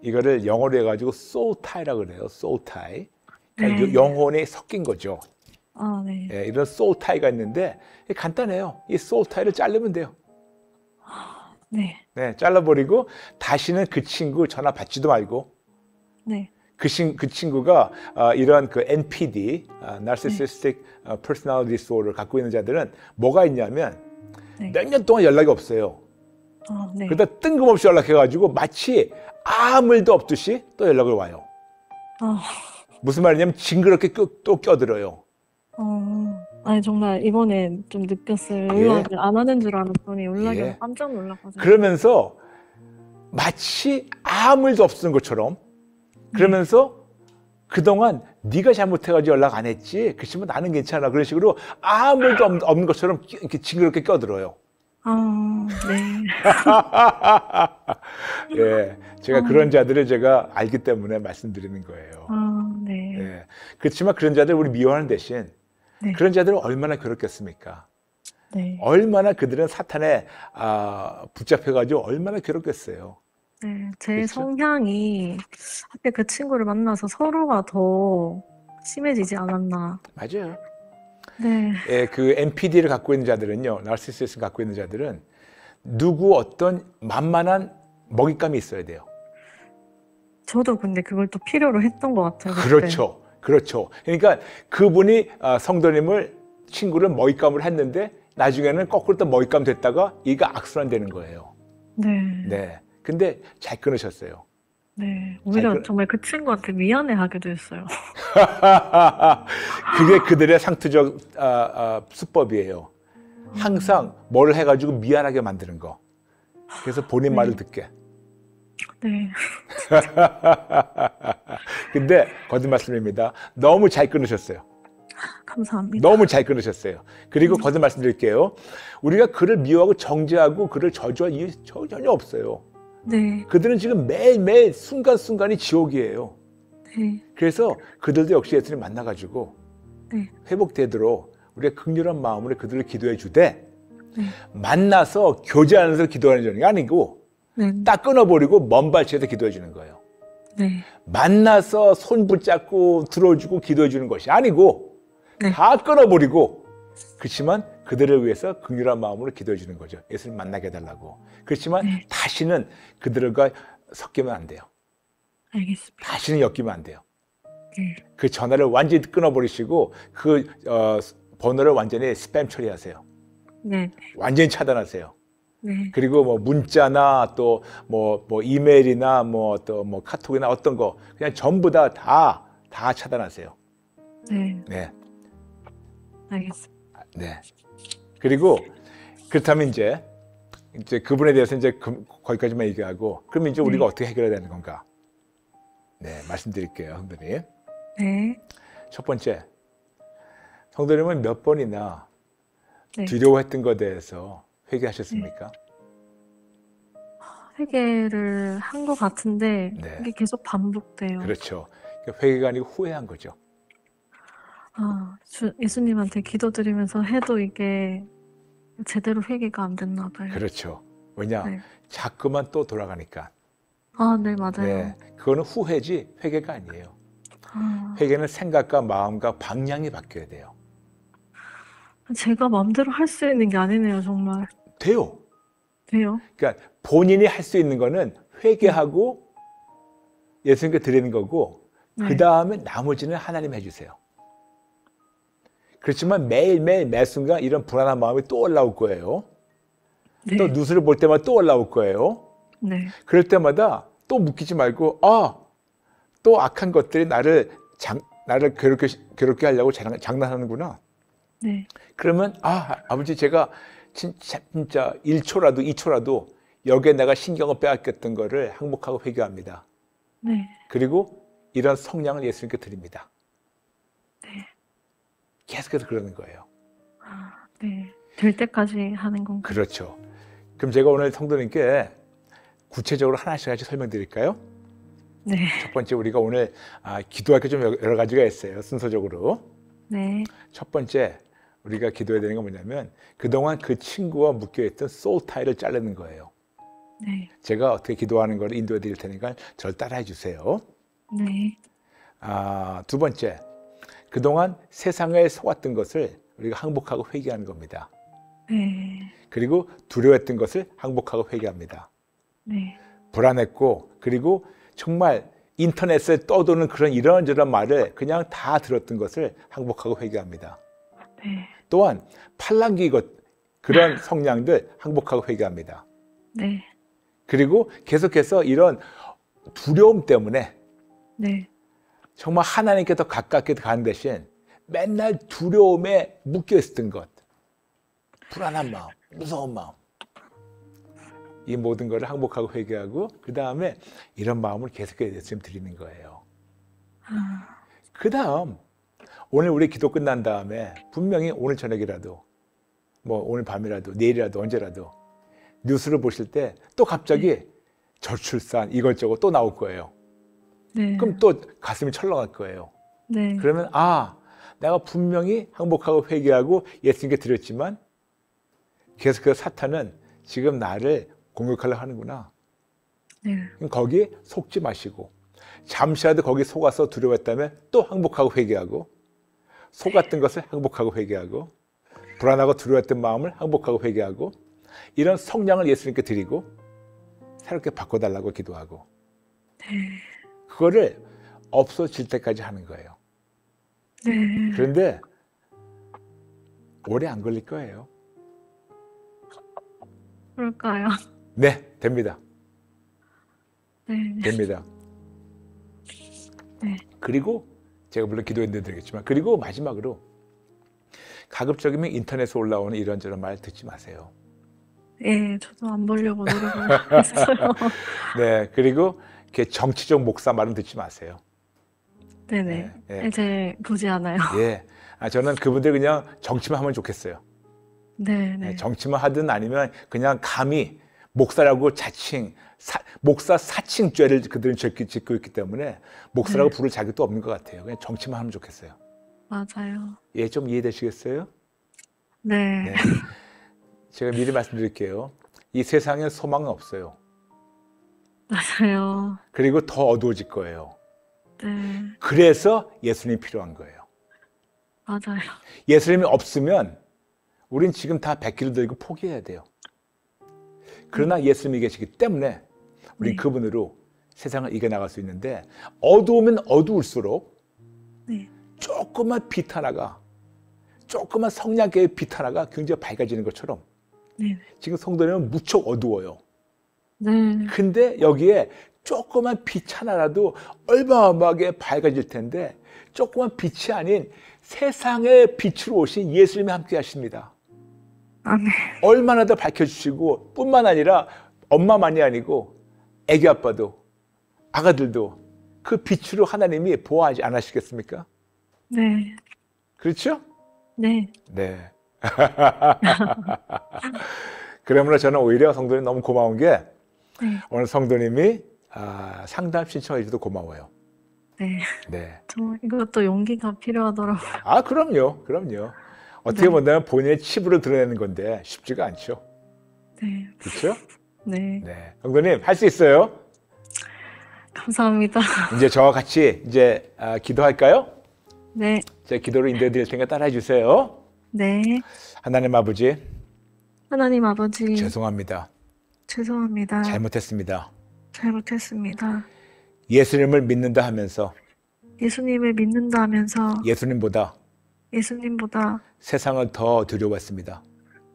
S2: 이거를 영어로 해가지고 soul tie라고 그래요. soul tie. 그러니까
S1: 네.
S2: 영혼이 섞인 거죠.
S1: 아, 네,
S2: 예, 이런 soul tie가 있는데 간단해요. 이 soul tie를 자르면 돼요.
S1: 네,
S2: 네, 잘라버리고 다시는 그 친구 전화 받지도 말고
S1: 네,
S2: 그, 친, 그 친구가 아, 이런 그 NPD, 아, Narcissistic 아, Personality Disorder 갖고 있는 자들은 뭐가 있냐면
S1: 네.
S2: 몇년 동안 연락이 없어요.
S1: 아, 네.
S2: 그러다 뜬금없이 연락해가지고 마치 아무 일도 없듯이 또 연락을 와요.
S1: 아,
S2: 무슨 말이냐면 징그럽게 껴- 또 껴들어요.
S1: 어, 아니 정말 이번에 좀 느꼈어요.
S2: 예.
S1: 연락을 안 하는 줄 알았더니 연락이
S2: 예.
S1: 깜짝 놀랐거든요.
S2: 그러면서 마치 아무 일도 없었던 것처럼 그러면서 그동안 네가 잘못해가지고 연락 안 했지. 그치만 나는 괜찮아. 그런 식으로 아무 일도 없- 없는 것처럼 끼- 이렇게 징그럽게 껴들어요.
S1: 아, 네,
S2: 예, 제가 그런 자들을 제가 알기 때문에 말씀드리는 거예요.
S1: 아, 네,
S2: 예, 그렇지만 그런 자들 우리 미워하는 대신
S1: 네.
S2: 그런 자들은 얼마나 괴롭겠습니까?
S1: 네,
S2: 얼마나 그들은 사탄에 아, 붙잡혀가지고 얼마나 괴롭겠어요.
S1: 네. 제
S2: 그렇죠?
S1: 성향이 하필 그 친구를 만나서 서로가 더 심해지지 않았나.
S2: 맞아요.
S1: 네,
S2: 예, 그 NPD를 갖고 있는 자들은요, 나르시시스를 갖고 있는 자들은 누구 어떤 만만한 먹잇감이 있어야 돼요.
S1: 저도 근데 그걸 또 필요로 했던 것 같아요. 그때.
S2: 그렇죠. 그렇죠. 그러니까 그분이 아, 성도님을 친구를 먹잇감을 했는데 나중에는 거꾸로 또 먹잇감 됐다가 이가 악순환 되는 거예요.
S1: 네,
S2: 네. 근데 잘 끊으셨어요.
S1: 네. 오히려
S2: 그-
S1: 정말 그 친구한테 미안해하기도 했어요.
S2: 그게 그들의 상투적 아, 아, 수법이에요. 항상 뭘 해가지고 미안하게 만드는 거. 그래서 본인 말을 듣게.
S1: 네,
S2: 근데 거듭 말 씀입니다. 너무 잘 끊으셨어요.
S1: 감사합니다.
S2: 너무 잘 끊으셨어요. 그리고 거듭 말씀드릴게요. 우리가 그를 미워하고 정죄하고 그를 저주할 이유 전혀 없어요.
S1: 네,
S2: 그들은 지금 매일매일 순간순간이 지옥이에요.
S1: 네,
S2: 그래서 그들도 역시 예수님 만나가지고
S1: 네.
S2: 회복되도록 우리가 극렬한 마음으로 그들을 기도해 주되
S1: 네.
S2: 만나서 교제하면서 기도하는 게 아니고
S1: 네.
S2: 딱 끊어버리고 먼 발치에서 기도해 주는 거예요.
S1: 네.
S2: 만나서 손 붙잡고 들어주고 기도해 주는 것이 아니고
S1: 네.
S2: 다 끊어버리고 그렇지만 그들을 위해서 극렬한 마음으로 기도해 주는 거죠. 예수님 만나게 해달라고. 그렇지만
S1: 네.
S2: 다시는 그들과 섞이면 안 돼요.
S1: 알겠습니다.
S2: 다시는 엮이면 안 돼요.
S1: 네.
S2: 그 전화를 완전히 끊어버리시고 그 어, 번호를 완전히 스팸 처리하세요.
S1: 네.
S2: 완전히 차단하세요.
S1: 네.
S2: 그리고 뭐 문자나 또 뭐 뭐 이메일이나 뭐 또뭐 카톡이나 어떤 거 그냥 전부 다다 다 차단하세요.
S1: 네.
S2: 네,
S1: 알겠습니다.
S2: 네. 그리고 그렇다면 이제 이제 그분에 대해서 이제 그, 거기까지만 얘기하고 그럼 이제 우리가
S1: 네.
S2: 어떻게 해결해야 되는 건가? 네, 말씀드릴게요, 성도님.
S1: 네.
S2: 첫 번째, 성도님은 몇 번이나
S1: 네.
S2: 두려워했던 것에 대해서 회개하셨습니까?
S1: 회개를 한 것 같은데
S2: 네.
S1: 이게 계속 반복돼요.
S2: 그렇죠. 그러니까 회개가 아니고 후회한 거죠.
S1: 아, 주, 예수님한테 기도드리면서 해도 이게 제대로 회개가 안 됐나 봐요.
S2: 그렇죠. 왜냐?
S1: 네.
S2: 자꾸만 또 돌아가니까.
S1: 아, 네, 맞아요.
S2: 네. 그거는 후회지 회개가 아니에요.
S1: 아,
S2: 회개는 생각과 마음과 방향이 바뀌어야 돼요.
S1: 제가 마음대로 할 수 있는 게 아니네요, 정말.
S2: 돼요.
S1: 돼요?
S2: 그러니까 본인이 할 수 있는 거는 회개하고 예수님께 드리는 거고
S1: 네.
S2: 그 다음에 나머지는 하나님 해주세요. 그렇지만 매일매일 매 순간 이런 불안한 마음이 또 올라올 거예요.
S1: 네.
S2: 또 뉴스를 볼 때마다 또 올라올 거예요.
S1: 네.
S2: 그럴 때마다 또 묶이지 말고 아, 또 악한 것들이 나를 장, 나를 괴롭게 괴롭게 하려고 장, 장난하는구나.
S1: 네.
S2: 그러면 아, 아버지 제가 진짜 진짜 1초라도 2초라도 여기에 내가 신경을 빼앗겼던 거를 항복하고 회개합니다.
S1: 네.
S2: 그리고 이런 성량을 예수님께 드립니다.
S1: 네.
S2: 계속해서 그러는 거예요.
S1: 아, 네. 될 때까지 하는 건가요?
S2: 그렇죠. 그럼 제가 오늘 성도님께 구체적으로 하나씩 같이 설명드릴까요?
S1: 네.
S2: 첫 번째 우리가 오늘 아, 기도할 게 좀 여러 가지가 있어요. 순서적으로.
S1: 네.
S2: 첫 번째 우리가 기도해야 되는 건 뭐냐면 그동안 그 친구와 묶여있던 소울 타이를 자르는 거예요.
S1: 네.
S2: 제가 어떻게 기도하는 걸 인도해 드릴 테니까 저를 따라해 주세요.
S1: 네.
S2: 아, 두 번째 그동안 세상에 속았던 것을 우리가 항복하고 회개하는 겁니다.
S1: 네.
S2: 그리고 두려워했던 것을 항복하고 회개합니다.
S1: 네.
S2: 불안했고 그리고 정말 인터넷에 떠도는 그런 이런저런 말을 그냥 다 들었던 것을 항복하고 회개합니다.
S1: 네.
S2: 또한 팔랑귀 것 그런 성량들 항복하고 회개합니다.
S1: 네.
S2: 그리고 계속해서 이런 두려움 때문에
S1: 네.
S2: 정말 하나님께 더 가깝게 가는 대신 맨날 두려움에 묶여 있었던 것, 불안한 마음, 무서운 마음, 이 모든 것을 항복하고 회개하고 그 다음에 이런 마음을 계속해서 예수님 드리는 거예요.
S1: 아,
S2: 그 다음 오늘 우리 기도 끝난 다음에 분명히 오늘 저녁이라도 뭐 오늘 밤이라도 내일이라도 언제라도 뉴스를 보실 때 또 갑자기 저출산 이것저것 또 나올 거예요.
S1: 네.
S2: 그럼 또 가슴이 철렁할 거예요.
S1: 네.
S2: 그러면 아 내가 분명히 항복하고 회개하고 예수님께 드렸지만 계속해서 사탄은 지금 나를 공격하려 하는구나.
S1: 네.
S2: 거기에 속지 마시고 잠시라도 거기 속아서 두려웠다면 또 항복하고 회개하고 속았던 것을 항복하고 회개하고 불안하고 두려웠던 마음을 항복하고 회개하고 이런 성량을 예수님께 드리고 새롭게 바꿔달라고 기도하고
S1: 네.
S2: 그거를 없어질 때까지 하는 거예요.
S1: 네.
S2: 그런데 오래 안 걸릴 거예요.
S1: 그럴까요?
S2: 네, 됩니다.
S1: 네.
S2: 됩니다.
S1: 네.
S2: 그리고 제가 물론 기도했는데 드리겠지만 그리고 마지막으로 가급적이면 인터넷에 올라오는 이런저런 말 듣지 마세요.
S1: 예, 저도 안 보려고 노력을 했어요.
S2: 네, 그리고 이렇게 정치적 목사 말은 듣지 마세요.
S1: 네네.
S2: 네, 네.
S1: 이제 보지 않아요.
S2: 예, 아, 저는 그분들 그냥 정치만 하면 좋겠어요.
S1: 네네.
S2: 네, 정치만 하든 아니면 그냥 감히 목사라고 자칭 사- 목사 사칭죄를 그들은 짓고, 있기 때문에 목사라고
S1: 네.
S2: 부를 자격도 없는 것 같아요. 그냥 정치만 하면 좋겠어요.
S1: 맞아요.
S2: 예, 좀 이해되시겠어요?
S1: 네.
S2: 네. 제가 미리 말씀드릴게요. 이 세상에 소망은 없어요.
S1: 맞아요.
S2: 그리고 더 어두워질 거예요.
S1: 네.
S2: 그래서 예수님이 필요한 거예요.
S1: 맞아요.
S2: 예수님이 없으면 우린 지금 다 백기를 들고 포기해야 돼요. 그러나 예수님이 계시기 때문에 우린
S1: 네.
S2: 그분으로 세상을 이겨나갈 수 있는데 어두우면 어두울수록
S1: 네.
S2: 조그만 빛 하나가 조그만 성냥개의 빛 하나가 굉장히 밝아지는 것처럼
S1: 네.
S2: 지금 성도님은 무척 어두워요.
S1: 네.
S2: 근데 여기에 조그만 빛 하나라도 얼마어마하게 밝아질 텐데 조그만 빛이 아닌 세상의 빛으로 오신 예수님이 함께 하십니다.
S1: 아멘.
S2: 얼마나 더 밝혀주시고 뿐만 아니라 엄마만이 아니고 애기 아빠도 아가들도 그 빛으로 하나님이 보호하지 않으시겠습니까?
S1: 네.
S2: 그렇죠?
S1: 네.
S2: 네. 그러므로 저는 오히려 성도님 너무 고마운 게
S1: 네.
S2: 오늘 성도님이 아, 상담 신청해 주셔도 고마워요.
S1: 네.
S2: 네.
S1: 이것도 용기가 필요하더라고요.
S2: 아, 그럼요. 그럼요. 어떻게
S1: 네.
S2: 보면 본인의 치부를 드러내는 건데 쉽지가 않죠.
S1: 네.
S2: 그렇죠?
S1: 네.
S2: 네. 성도님 할 수 있어요.
S1: 감사합니다.
S2: 이제 저와 같이 이제 아, 기도할까요?
S1: 네.
S2: 제 기도를 인도해 드릴 테니까 따라해 주세요.
S1: 네.
S2: 하나님 아버지,
S1: 하나님 아버지
S2: 죄송합니다.
S1: 죄송합니다.
S2: 잘못했습니다.
S1: 잘못했습니다.
S2: 예수님을 믿는다 하면서
S1: 예수님을 믿는다 하면서
S2: 예수님보다
S1: 예수님보다
S2: 세상을 더 두려워했습니다.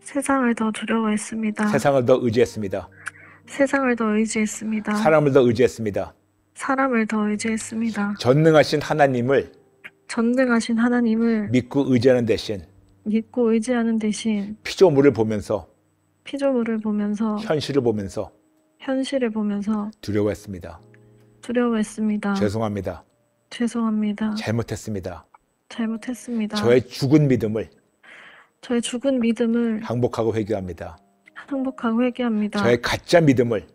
S1: 세상을 더 두려워했습니다.
S2: 세상을 더 의지했습니다.
S1: 세상을 더 의지했습니다.
S2: 사람을 더 의지했습니다.
S1: 사람을 더 의지했습니다.
S2: 전능하신 하나님을
S1: 전능하신 하나님을
S2: 믿고 의지하는 대신
S1: 믿고 의지하는 대신
S2: 피조물을 보면서
S1: 피조물을 보면서
S2: 현실을 보면서
S1: 현실을 보면서
S2: 두려워했습니다.
S1: 두려워했습니다.
S2: 죄송합니다.
S1: 죄송합니다.
S2: 잘못했습니다.
S1: 잘못했습니다.
S2: 저의 죽은 믿음을
S1: 저의 죽은 믿음을
S2: 항복하고 회개합니다.
S1: 항복하고 회개합니다.
S2: 저의 가짜 믿음을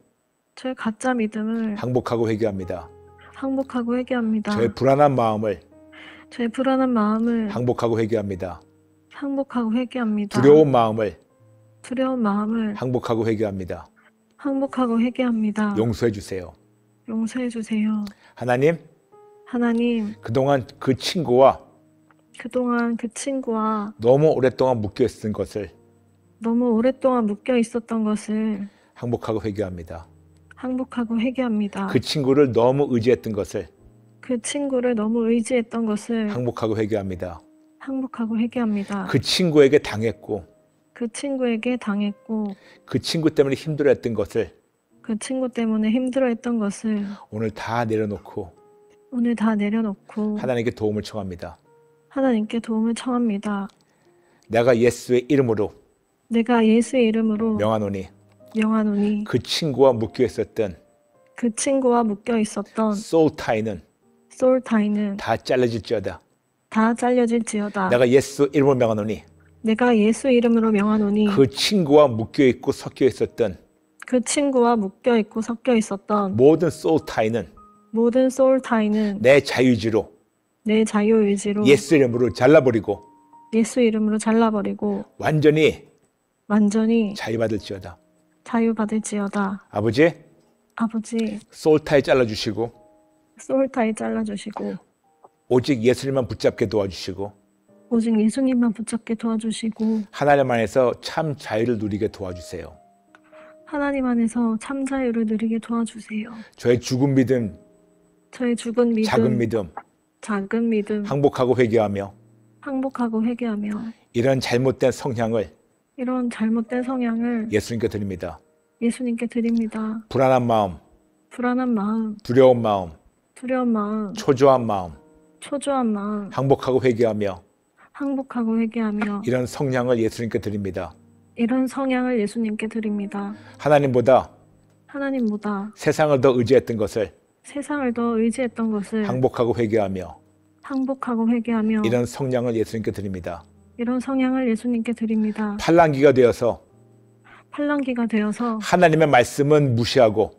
S1: 저의 가짜 믿음을
S2: 항복하고 회개합니다.
S1: 항복하고 회개합니다.
S2: 저의 불안한 마음을
S1: 저의 불안한 마음을
S2: 항복하고 회개합니다.
S1: 항복하고 회개합니다.
S2: 두려운 마음을
S1: 두려운 마음을
S2: 항복하고 회개합니다.
S1: 항복하고 회개합니다.
S2: 용서해 주세요.
S1: 용서해 주세요.
S2: 하나님,
S1: 하나님,
S2: 그동안 그 친구와
S1: 그동안 그 친구와
S2: 너무 오랫동안 묶여 있었던 것을
S1: 너무 오랫동안 묶여 있었던 것을
S2: 항복하고 회개합니다.
S1: 항복하고 회개합니다.
S2: 그 친구를 너무 의지했던 것을
S1: 그 친구를 너무 의지했던 것을
S2: 항복하고 회개합니다.
S1: 항복하고 회개합니다.
S2: 그 친구에게 당했고
S1: 그 친구에게 당했고
S2: 그 친구 때문에 힘들어했던 것을
S1: 그 친구 때문에 힘들어했던 것을
S2: 오늘 다 내려놓고
S1: 오늘 다 내려놓고
S2: 하나님께 도움을 청합니다.
S1: 하나님께 도움을 청합니다.
S2: 내가 예수의 이름으로
S1: 내가 예수의 이름으로
S2: 명하노니
S1: 명하노니
S2: 그 친구와 묶여 있었던
S1: 그 친구와 묶여 있었던
S2: 소울타이는
S1: 솔타이는
S2: 다 잘라질지어다.
S1: 다 잘려질지어다.
S2: 내가 예수 이름으로 명하노니
S1: 내가 예수 이름으로 명하노니
S2: 그 친구와 묶여 있고 섞여 있었던
S1: 그 친구와 묶여 있고 섞여 있었던
S2: 모든 소울타이는
S1: 모든 솔타이는
S2: 내 자유의지로
S1: 내 자유의지로
S2: 예수 이름으로 잘라버리고
S1: 예수 이름으로 잘라버리고
S2: 완전히
S1: 완전히
S2: 자유받을지어다.
S1: 자유받을지어다.
S2: 아버지
S1: 아버지
S2: 소울타이 잘라주시고
S1: 솔타이 잘라주시고
S2: 오직 예수님만 붙잡게 도와주시고
S1: 오직 예수님만 붙잡게 도와주시고
S2: 하나님 안에서 참 자유를 누리게 도와주세요.
S1: 하나님 안에서 참 자유를 누리게 도와주세요.
S2: 저의 죽은 믿음,
S1: 저의 죽은 믿음,
S2: 작은 믿음
S1: 작은 믿음
S2: 항복하고 회개하며
S1: 항복하고 회개하며
S2: 이런 잘못된 성향을
S1: 이런 잘못된 성향을
S2: 예수님께 드립니다.
S1: 예수님께 드립니다.
S2: 불안한 마음,
S1: 불안한 마음,
S2: 두려운 마음,
S1: 두려운 마음,
S2: 초조한 마음
S1: 초조한 마음,
S2: 항복하고 회개하며
S1: 항복하고 회개하며
S2: 이런 성향을 예수님께 드립니다.
S1: 이런 성향을 예수님께 드립니다.
S2: 하나님보다
S1: 하나님보다
S2: 세상을 더 의지했던 것을
S1: 세상을 더 의지했던 것을
S2: 항복하고 회개하며
S1: 항복하고 회개하며
S2: 이런 성향을 예수님께 드립니다.
S1: 이런 성향을 예수님께 드립니다.
S2: 팔랑기가 되어서
S1: 팔랑기가 되어서
S2: 하나님의 말씀은 무시하고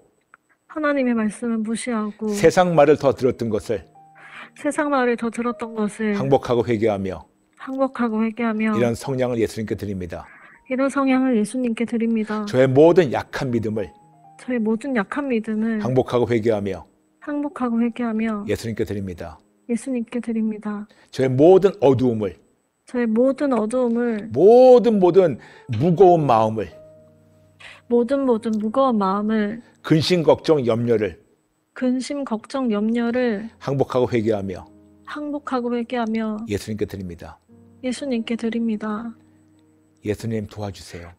S1: 하나님의 말씀을 무시하고
S2: 세상 말을 더 들었던 것을
S1: 세상 말을 더 들었던 것을
S2: 항복하고 회개하며
S1: 항복하고 회개하며
S2: 이런 성량을 예수님께 드립니다.
S1: 이런 성향을 예수님께 드립니다.
S2: 저의 모든 약한 믿음을
S1: 저의 모든 약한 믿음을
S2: 항복하고 회개하며
S1: 항복하고 회개하며
S2: 예수님께 드립니다.
S1: 예수님께 드립니다.
S2: 저의 모든 어두움을
S1: 저의 모든 어두움을
S2: 모든 모든 무거운 마음을
S1: 모든 모든 무거운 마음을
S2: 근심 걱정 염려를
S1: 근심 걱정 염려를
S2: 항복하고 회개하며
S1: 항복하고 회개하며
S2: 예수님께 드립니다.
S1: 예수님께 드립니다.
S2: 예수님 도와주세요.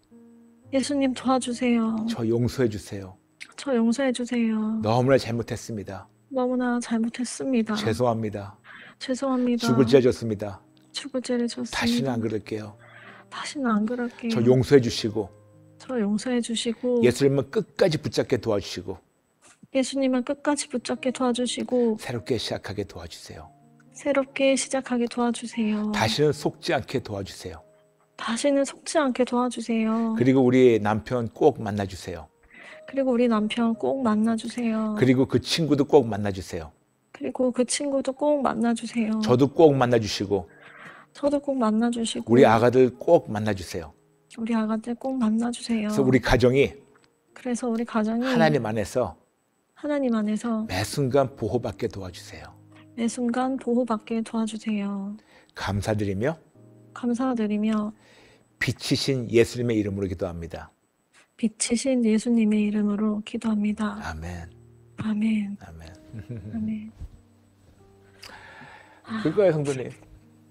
S1: 예수님 도와주세요.
S2: 저 용서해 주세요.
S1: 저 용서해 주세요.
S2: 너무나 잘못했습니다.
S1: 너무나 잘못했습니다.
S2: 죄송합니다.
S1: 죄송합니다.
S2: 죽을 죄 졌습니다.
S1: 죽을 죄를 졌습니다.
S2: 다시는 안 그럴게요.
S1: 다시는 안 그럴게요.
S2: 저 용서해 주시고
S1: 저 용서해 주시고
S2: 예수님은 끝까지 붙잡게 도와주시고
S1: 예수님은 끝까지 붙잡게 도와주시고
S2: 새롭게 시작하게 도와주세요.
S1: 새롭게 시작하게 도와주세요.
S2: 다시는 속지 않게 도와주세요.
S1: 다시는 속지 않게 도와주세요.
S2: 그리고 우리 남편 꼭 만나주세요.
S1: 그리고 우리 남편 꼭 만나주세요.
S2: 그리고 그 친구도 꼭 만나주세요.
S1: 그리고 그 친구도 꼭 만나주세요.
S2: 저도 꼭 만나주시고
S1: 저도 꼭 만나주시고
S2: 우리 아가들 꼭 만나주세요.
S1: 우리 아가들 꼭 만나주세요.
S2: 그래서 우리 가정이
S1: 그래서 우리 가정이
S2: 하나님 안에서
S1: 하나님 안에서
S2: 매 순간 보호받게 도와주세요.
S1: 매 순간 보호받게 도와주세요.
S2: 감사드리며
S1: 감사드리며
S2: 빛이신 예수님의 이름으로 기도합니다.
S1: 빛이신 예수님의 이름으로 기도합니다.
S2: 아멘.
S1: 아멘.
S2: 아멘.
S1: 아멘.
S2: 그거예요, 성도님.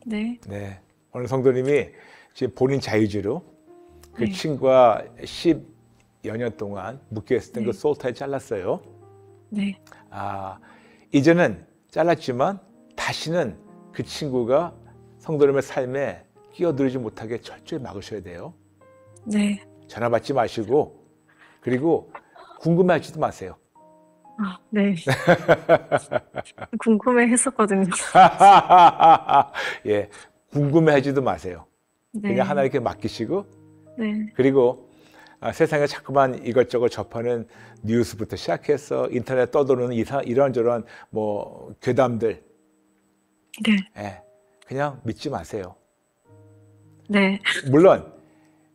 S1: 네.
S2: 네. 오늘 성도님이 지금 본인 자유지로 그
S1: 네.
S2: 친구와 10여 년 동안 묶여 있었던
S1: 네.
S2: 그 소울타에 잘랐어요.
S1: 네.
S2: 아, 이제는 잘랐지만 다시는 그 친구가 성도님의 삶에 끼어들지 못하게 철저히 막으셔야 돼요.
S1: 네.
S2: 전화 받지 마시고 그리고 궁금해하지도 마세요.
S1: 아, 네. 궁금해 했었거든요.
S2: 예, 궁금해하지도 마세요.
S1: 네.
S2: 그냥 하나님께 맡기시고
S1: 네.
S2: 그리고 아, 세상에 자꾸만 이것저것 접하는 뉴스부터 시작해서 인터넷 떠도는 이사, 이런저런 뭐 괴담들
S1: 네.
S2: 예, 그냥 믿지 마세요.
S1: 네.
S2: 물론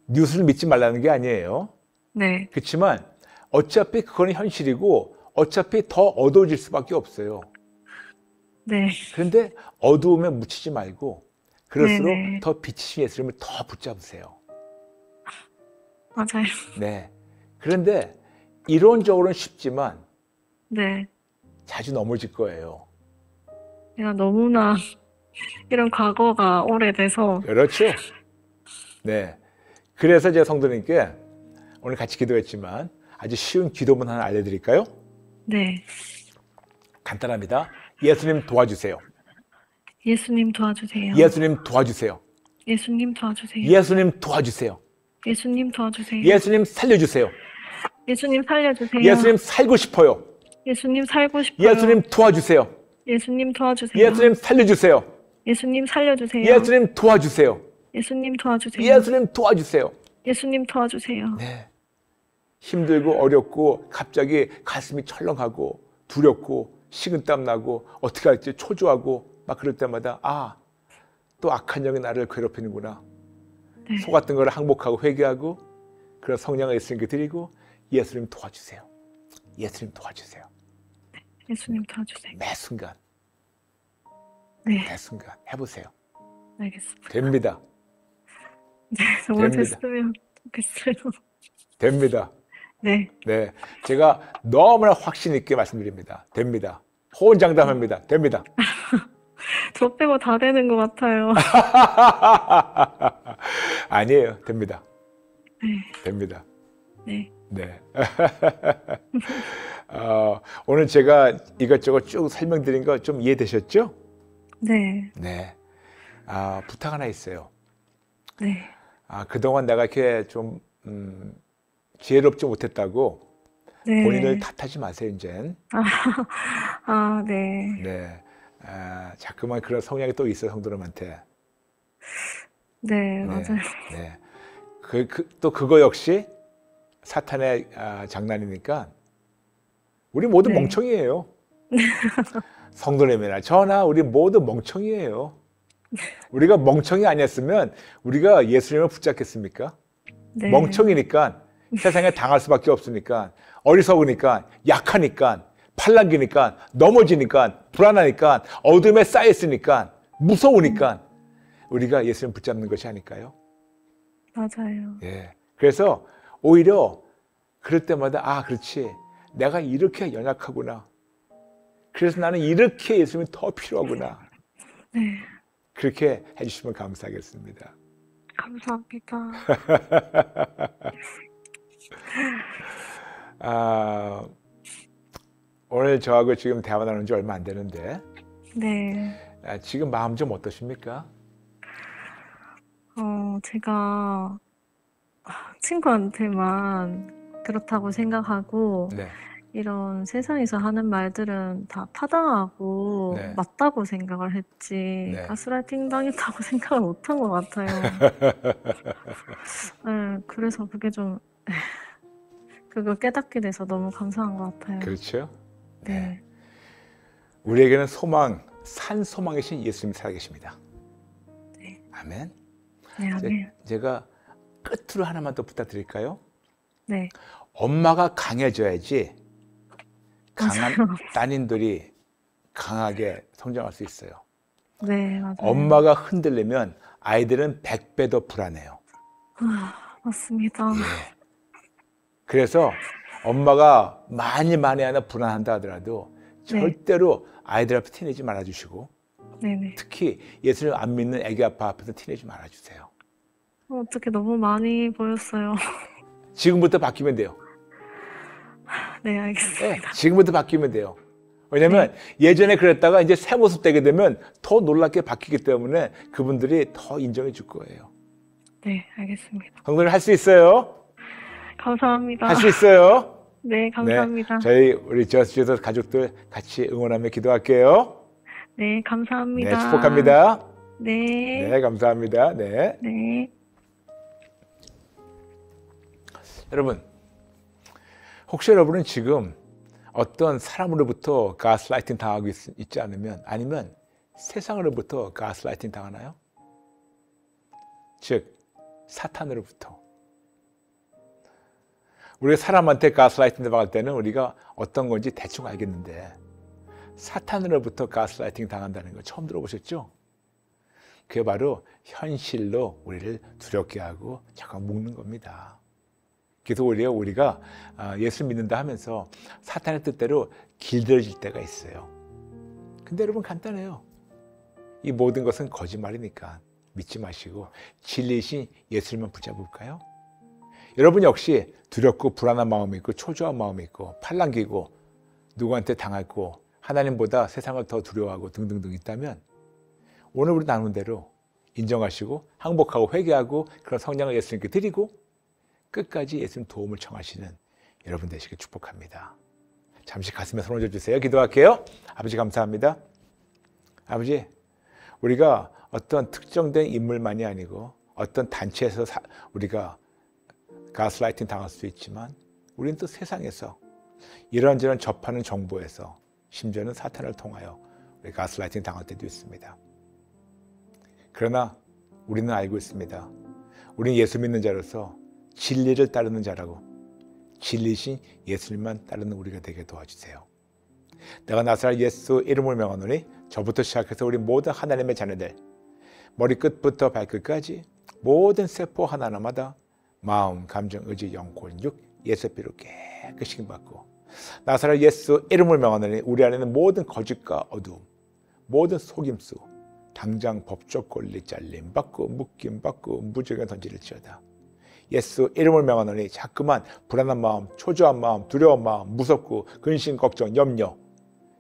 S2: 뉴스를 믿지 말라는 게 아니에요.
S1: 네.
S2: 그렇지만 어차피 그거는 현실이고 어차피 더 어두워질 수밖에 없어요.
S1: 네.
S2: 그런데 어두움에 묻히지 말고 그럴수록
S1: 네네.
S2: 더 빛이신 예수님을 더 붙잡으세요.
S1: 맞아요.
S2: 네. 그런데 이론적으로는 쉽지만
S1: 네.
S2: 자주 넘어질 거예요.
S1: 내가 너무나 이런 과거가 오래돼서
S2: 그렇죠? 네. 그래서 제가 성도님께 오늘 같이 기도했지만 아주 쉬운 기도문 하나 알려드릴까요?
S1: 네.
S2: 간단합니다. 예수님 도와주세요.
S1: 예수님 도와주세요.
S2: 예수님 도와주세요.
S1: 예수님 도와주세요.
S2: 예수님 도와주세요.
S1: 예수님 도와주세요.
S2: 예수님 살려주세요.
S1: 예수님 살려주세요.
S2: 예수님 살고 싶어요.
S1: 예수님 살고 싶어요.
S2: 예수님 도와주세요.
S1: 예수님 도와주세요.
S2: 예수님 살려주세요.
S1: 예수님 살려주세요.
S2: 예수님 도와주세요.
S1: 예수님 도와주세요.
S2: 예수님 도와주세요.
S1: 예수님 도와주세요.
S2: 네. 힘들고 어렵고 갑자기 가슴이 철렁하고 두렵고 식은땀 나고 어떻게 할지 초조하고 막 그럴 때마다 아, 또 악한 영이 나를 괴롭히는구나.
S1: 네.
S2: 속았던 거를 항복하고 회개하고 그런 성령을 예수님께 드리고 예수님 도와주세요. 예수님 도와주세요.
S1: 예수님 도와주세요.
S2: 매 순간,
S1: 네,
S2: 매 순간 해보세요.
S1: 알겠습니다.
S2: 됩니다.
S1: 네, 정말
S2: 됩니다.
S1: 됐으면 좋겠어요.
S2: 됩니다.
S1: 네,
S2: 네. 제가 너무나 확신 있게 말씀드립니다. 됩니다. 호언장담합니다. 됩니다.
S1: 저 빼고 다 되는 것 같아요.
S2: 아니에요. 됩니다.
S1: 네,
S2: 됩니다.
S1: 네,
S2: 네. 어, 오늘 제가 이것저것 쭉 설명드린 거 좀 이해되셨죠?
S1: 네,
S2: 네. 아, 부탁 하나 있어요.
S1: 네,
S2: 아, 그동안 내가 이렇게 좀, 음, 지혜롭지 못했다고
S1: 네.
S2: 본인을 탓하지 마세요, 이젠.
S1: 아, 네,
S2: 네. 아, 자꾸만 그런 성향이 또 있어요, 성도님한테.
S1: 네, 맞아요.
S2: 네. 그, 그, 또 그거 역시 사탄의 아, 장난이니까 우리 모두
S1: 네.
S2: 멍청이에요. 성도님이나 저나 우리 모두 멍청이에요. 우리가 멍청이 아니었으면 우리가 예수님을 붙잡겠습니까?
S1: 네.
S2: 멍청이니까 세상에 당할 수밖에 없으니까 어리석으니까 약하니까 팔랑기니까 넘어지니까 불안하니까 어둠에 쌓였으니까 무서우니까 우리가 예수님 붙잡는 것이 아닐까요?
S1: 맞아요.
S2: 예. 그래서 오히려 그럴 때마다 아 그렇지 내가 이렇게 연약하구나. 그래서 나는 이렇게 예수님이 더 필요하구나.
S1: 네.
S2: 그렇게 해주시면 감사하겠습니다.
S1: 감사합니다.
S2: 아, 오늘 저하고 지금 대화 나눈 지 얼마 안 되는데
S1: 네.
S2: 아, 지금 마음 좀 어떠십니까?
S1: 어, 제가 친구한테만 그렇다고 생각하고
S2: 네.
S1: 이런 세상에서 하는 말들은 다 타당하고
S2: 네.
S1: 맞다고 생각을 했지
S2: 네.
S1: 가스라이팅 당했다고 생각을 못한 것 같아요. 네, 그래서 그게 좀 그걸 깨닫게 돼서 너무 감사한 것 같아요.
S2: 그렇죠.
S1: 네.
S2: 우리에게는 소망, 산 소망이신 예수님이 살아계십니다.
S1: 네.
S2: 아멘.
S1: 네, 아멘.
S2: 제 가 끝으로 하나만 더 부탁드릴까요?
S1: 네.
S2: 엄마가 강해져야지 강한
S1: 맞아요.
S2: 따님들이 강하게 성장할 수 있어요.
S1: 네, 맞아요.
S2: 엄마가 흔들리면 아이들은 100배 더 불안해요.
S1: 아, 맞습니다.
S2: 예. 그래서 엄마가 많이 많이 하나 불안한다 하더라도
S1: 네.
S2: 절대로 아이들 앞에 티내지 말아주시고
S1: 네네.
S2: 특히 예수를 안 믿는 애기 아빠 앞에서 티내지 말아주세요.
S1: 어, 어떻게 너무 많이 보였어요.
S2: 지금부터 바뀌면 돼요.
S1: 네, 알겠습니다.
S2: 예, 지금부터 바뀌면 돼요. 왜냐면 예전에 그랬다가 이제 새 모습 되게 되면 더 놀랍게 바뀌기 때문에 그분들이 더 인정해 줄 거예요.
S1: 네, 알겠습니다.
S2: 성도님 할수 있어요?
S1: 감사합니다.
S2: 할 수 있어요?
S1: 네, 감사합니다.
S2: 네, 저희 우리 저스티스 가족들 같이 응원하며 기도할게요.
S1: 네, 감사합니다.
S2: 네, 축복합니다.
S1: 네.
S2: 네, 감사합니다. 네.
S1: 네.
S2: 여러분, 혹시 여러분은 지금 어떤 사람으로부터 가스라이팅 당하고 있, 있지 않으면 아니면 세상으로부터 가스라이팅 당하나요? 즉, 사탄으로부터. 우리가 사람한테 가스라이팅 당할 때는 우리가 어떤 건지 대충 알겠는데 사탄으로부터 가스라이팅 당한다는 거 처음 들어보셨죠? 그게 바로 현실로 우리를 두렵게 하고 잠깐 묶는 겁니다. 그래서 우리가 우리가 아, 예수 믿는다 하면서 사탄의 뜻대로 길들여질 때가 있어요. 근데 여러분 간단해요. 이 모든 것은 거짓말이니까 믿지 마시고 진리이신 예수님만 붙잡을까요? 여러분 역시 두렵고 불안한 마음이 있고 초조한 마음이 있고 팔랑기고 누구한테 당하고 하나님보다 세상을 더 두려워하고 등등등 있다면 오늘 우리 나눈 대로 인정하시고 항복하고 회개하고 그런 성장을 예수님께 드리고 끝까지 예수님 도움을 청하시는 여러분 되시길 축복합니다. 잠시 가슴에 손 얹어주세요. 기도할게요. 아버지 감사합니다. 아버지, 우리가 어떤 특정된 인물만이 아니고 어떤 단체에서 사- 우리가 가스라이팅 당할 수 있지만 우리는 또 세상에서 이런저런 접하는 정보에서 심지어는 사탄을 통하여 우리 가스라이팅 당할 때도 있습니다. 그러나 우리는 알고 있습니다. 우리는 예수 믿는 자로서 진리를 따르는 자라고 진리신 예수님만 따르는 우리가 되게 도와주세요. 내가 나사렛 예수 이름을 명하노니 저부터 시작해서 우리 모든 하나님의 자녀들 머리끝부터 발끝까지 모든 세포 하나하나마다 마음, 감정, 의지, 영혼, 육 예수 피로 깨끗이 받고 나사렛 예수 이름을 명하노니 우리 안에는 모든 거짓과 어두움, 모든 속임수 당장 법적 권리 잘림 받고 묶임 받고 무적에 던지를 지어다. 예수 이름을 명하노니 자꾸만 불안한 마음, 초조한 마음, 두려운 마음, 무섭고 근심, 걱정, 염려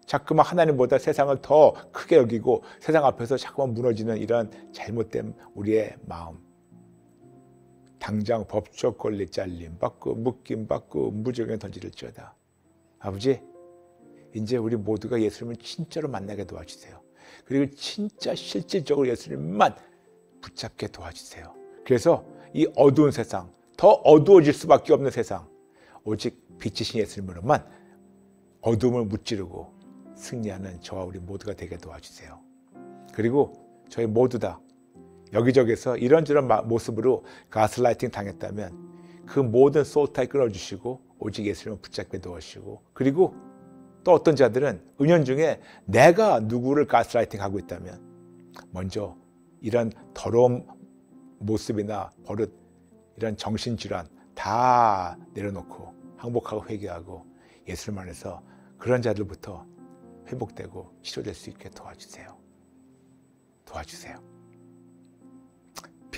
S2: 자꾸만 하나님보다 세상을 더 크게 여기고 세상 앞에서 자꾸만 무너지는 이런 잘못된 우리의 마음 당장 법적 권리 잘림 받고 묶임 받고 무적에 던지를지어다. 아버지 이제 우리 모두가 예수님을 진짜로 만나게 도와주세요. 그리고 진짜 실질적으로 예수님만 붙잡게 도와주세요. 그래서 이 어두운 세상, 더 어두워질 수밖에 없는 세상, 오직 빛이신 예수님으로만 어둠을 무찌르고 승리하는 저와 우리 모두가 되게 도와주세요. 그리고 저희 모두 다 여기저기서 이런저런 모습으로 가스라이팅 당했다면 그 모든 소울타이 끊어주시고 오직 예수님을 붙잡게 도와주시고 그리고 또 어떤 자들은 은연중에 내가 누구를 가스라이팅 하고 있다면 먼저 이런 더러운 모습이나 버릇 이런 정신질환 다 내려놓고 항복하고 회개하고 예수님 안에서 그런 자들부터 회복되고 치료될 수 있게 도와주세요. 도와주세요.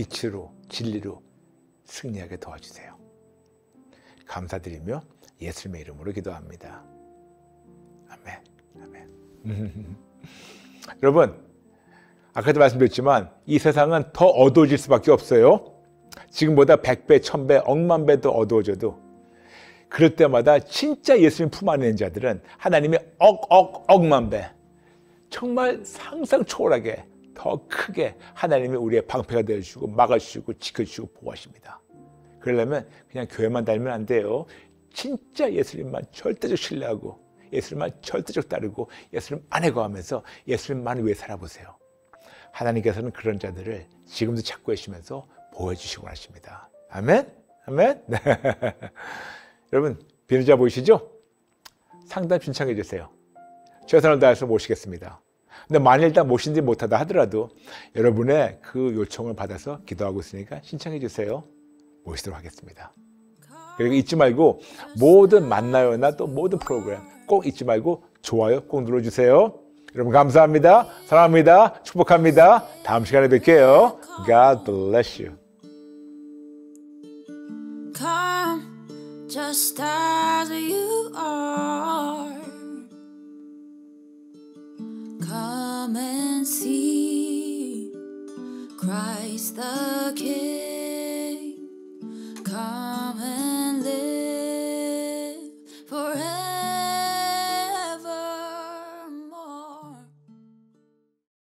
S2: 빛으로 진리로 승리하게 도와주세요. 감사드리며 예수님의 이름으로 기도합니다. 아멘. 아멘. 여러분, 아까도 말씀드렸지만 이 세상은 더 어두워질 수밖에 없어요. 지금보다 100배, 1000배, 억만 배 더 어두워져도 그럴 때마다 진짜 예수님 품 안에 있는 자들은 하나님의 억, 억, 억만 배 정말 상상 초월하게 더 크게 하나님이 우리의 방패가 되어주시고 막아주시고 지켜주시고 보호하십니다. 그러려면 그냥 교회만 다니면 안 돼요. 진짜 예수님만 절대적 신뢰하고 예수님만 절대적 따르고 예수님 안에 거하면서 예수님만 위해 살아보세요. 하나님께서는 그런 자들을 지금도 찾고 계시면서 보여주시고 하십니다. 아멘? 아멘? 네. 여러분, 비누자 보이시죠? 상담 신청해 주세요. 최선을 다해서 모시겠습니다. 근데 만일 다 모신지 못하다 하더라도 여러분의 그 요청을 받아서 기도하고 있으니까 신청해 주세요. 모시도록 하겠습니다. 그리고 잊지 말고 모든 만나요나 또 모든 프로그램 꼭 잊지 말고 좋아요 꼭 눌러주세요. 여러분 감사합니다. 사랑합니다. 축복합니다. 다음 시간에 뵐게요. God bless you. Come just as you are. Come and see Christ the King. Come and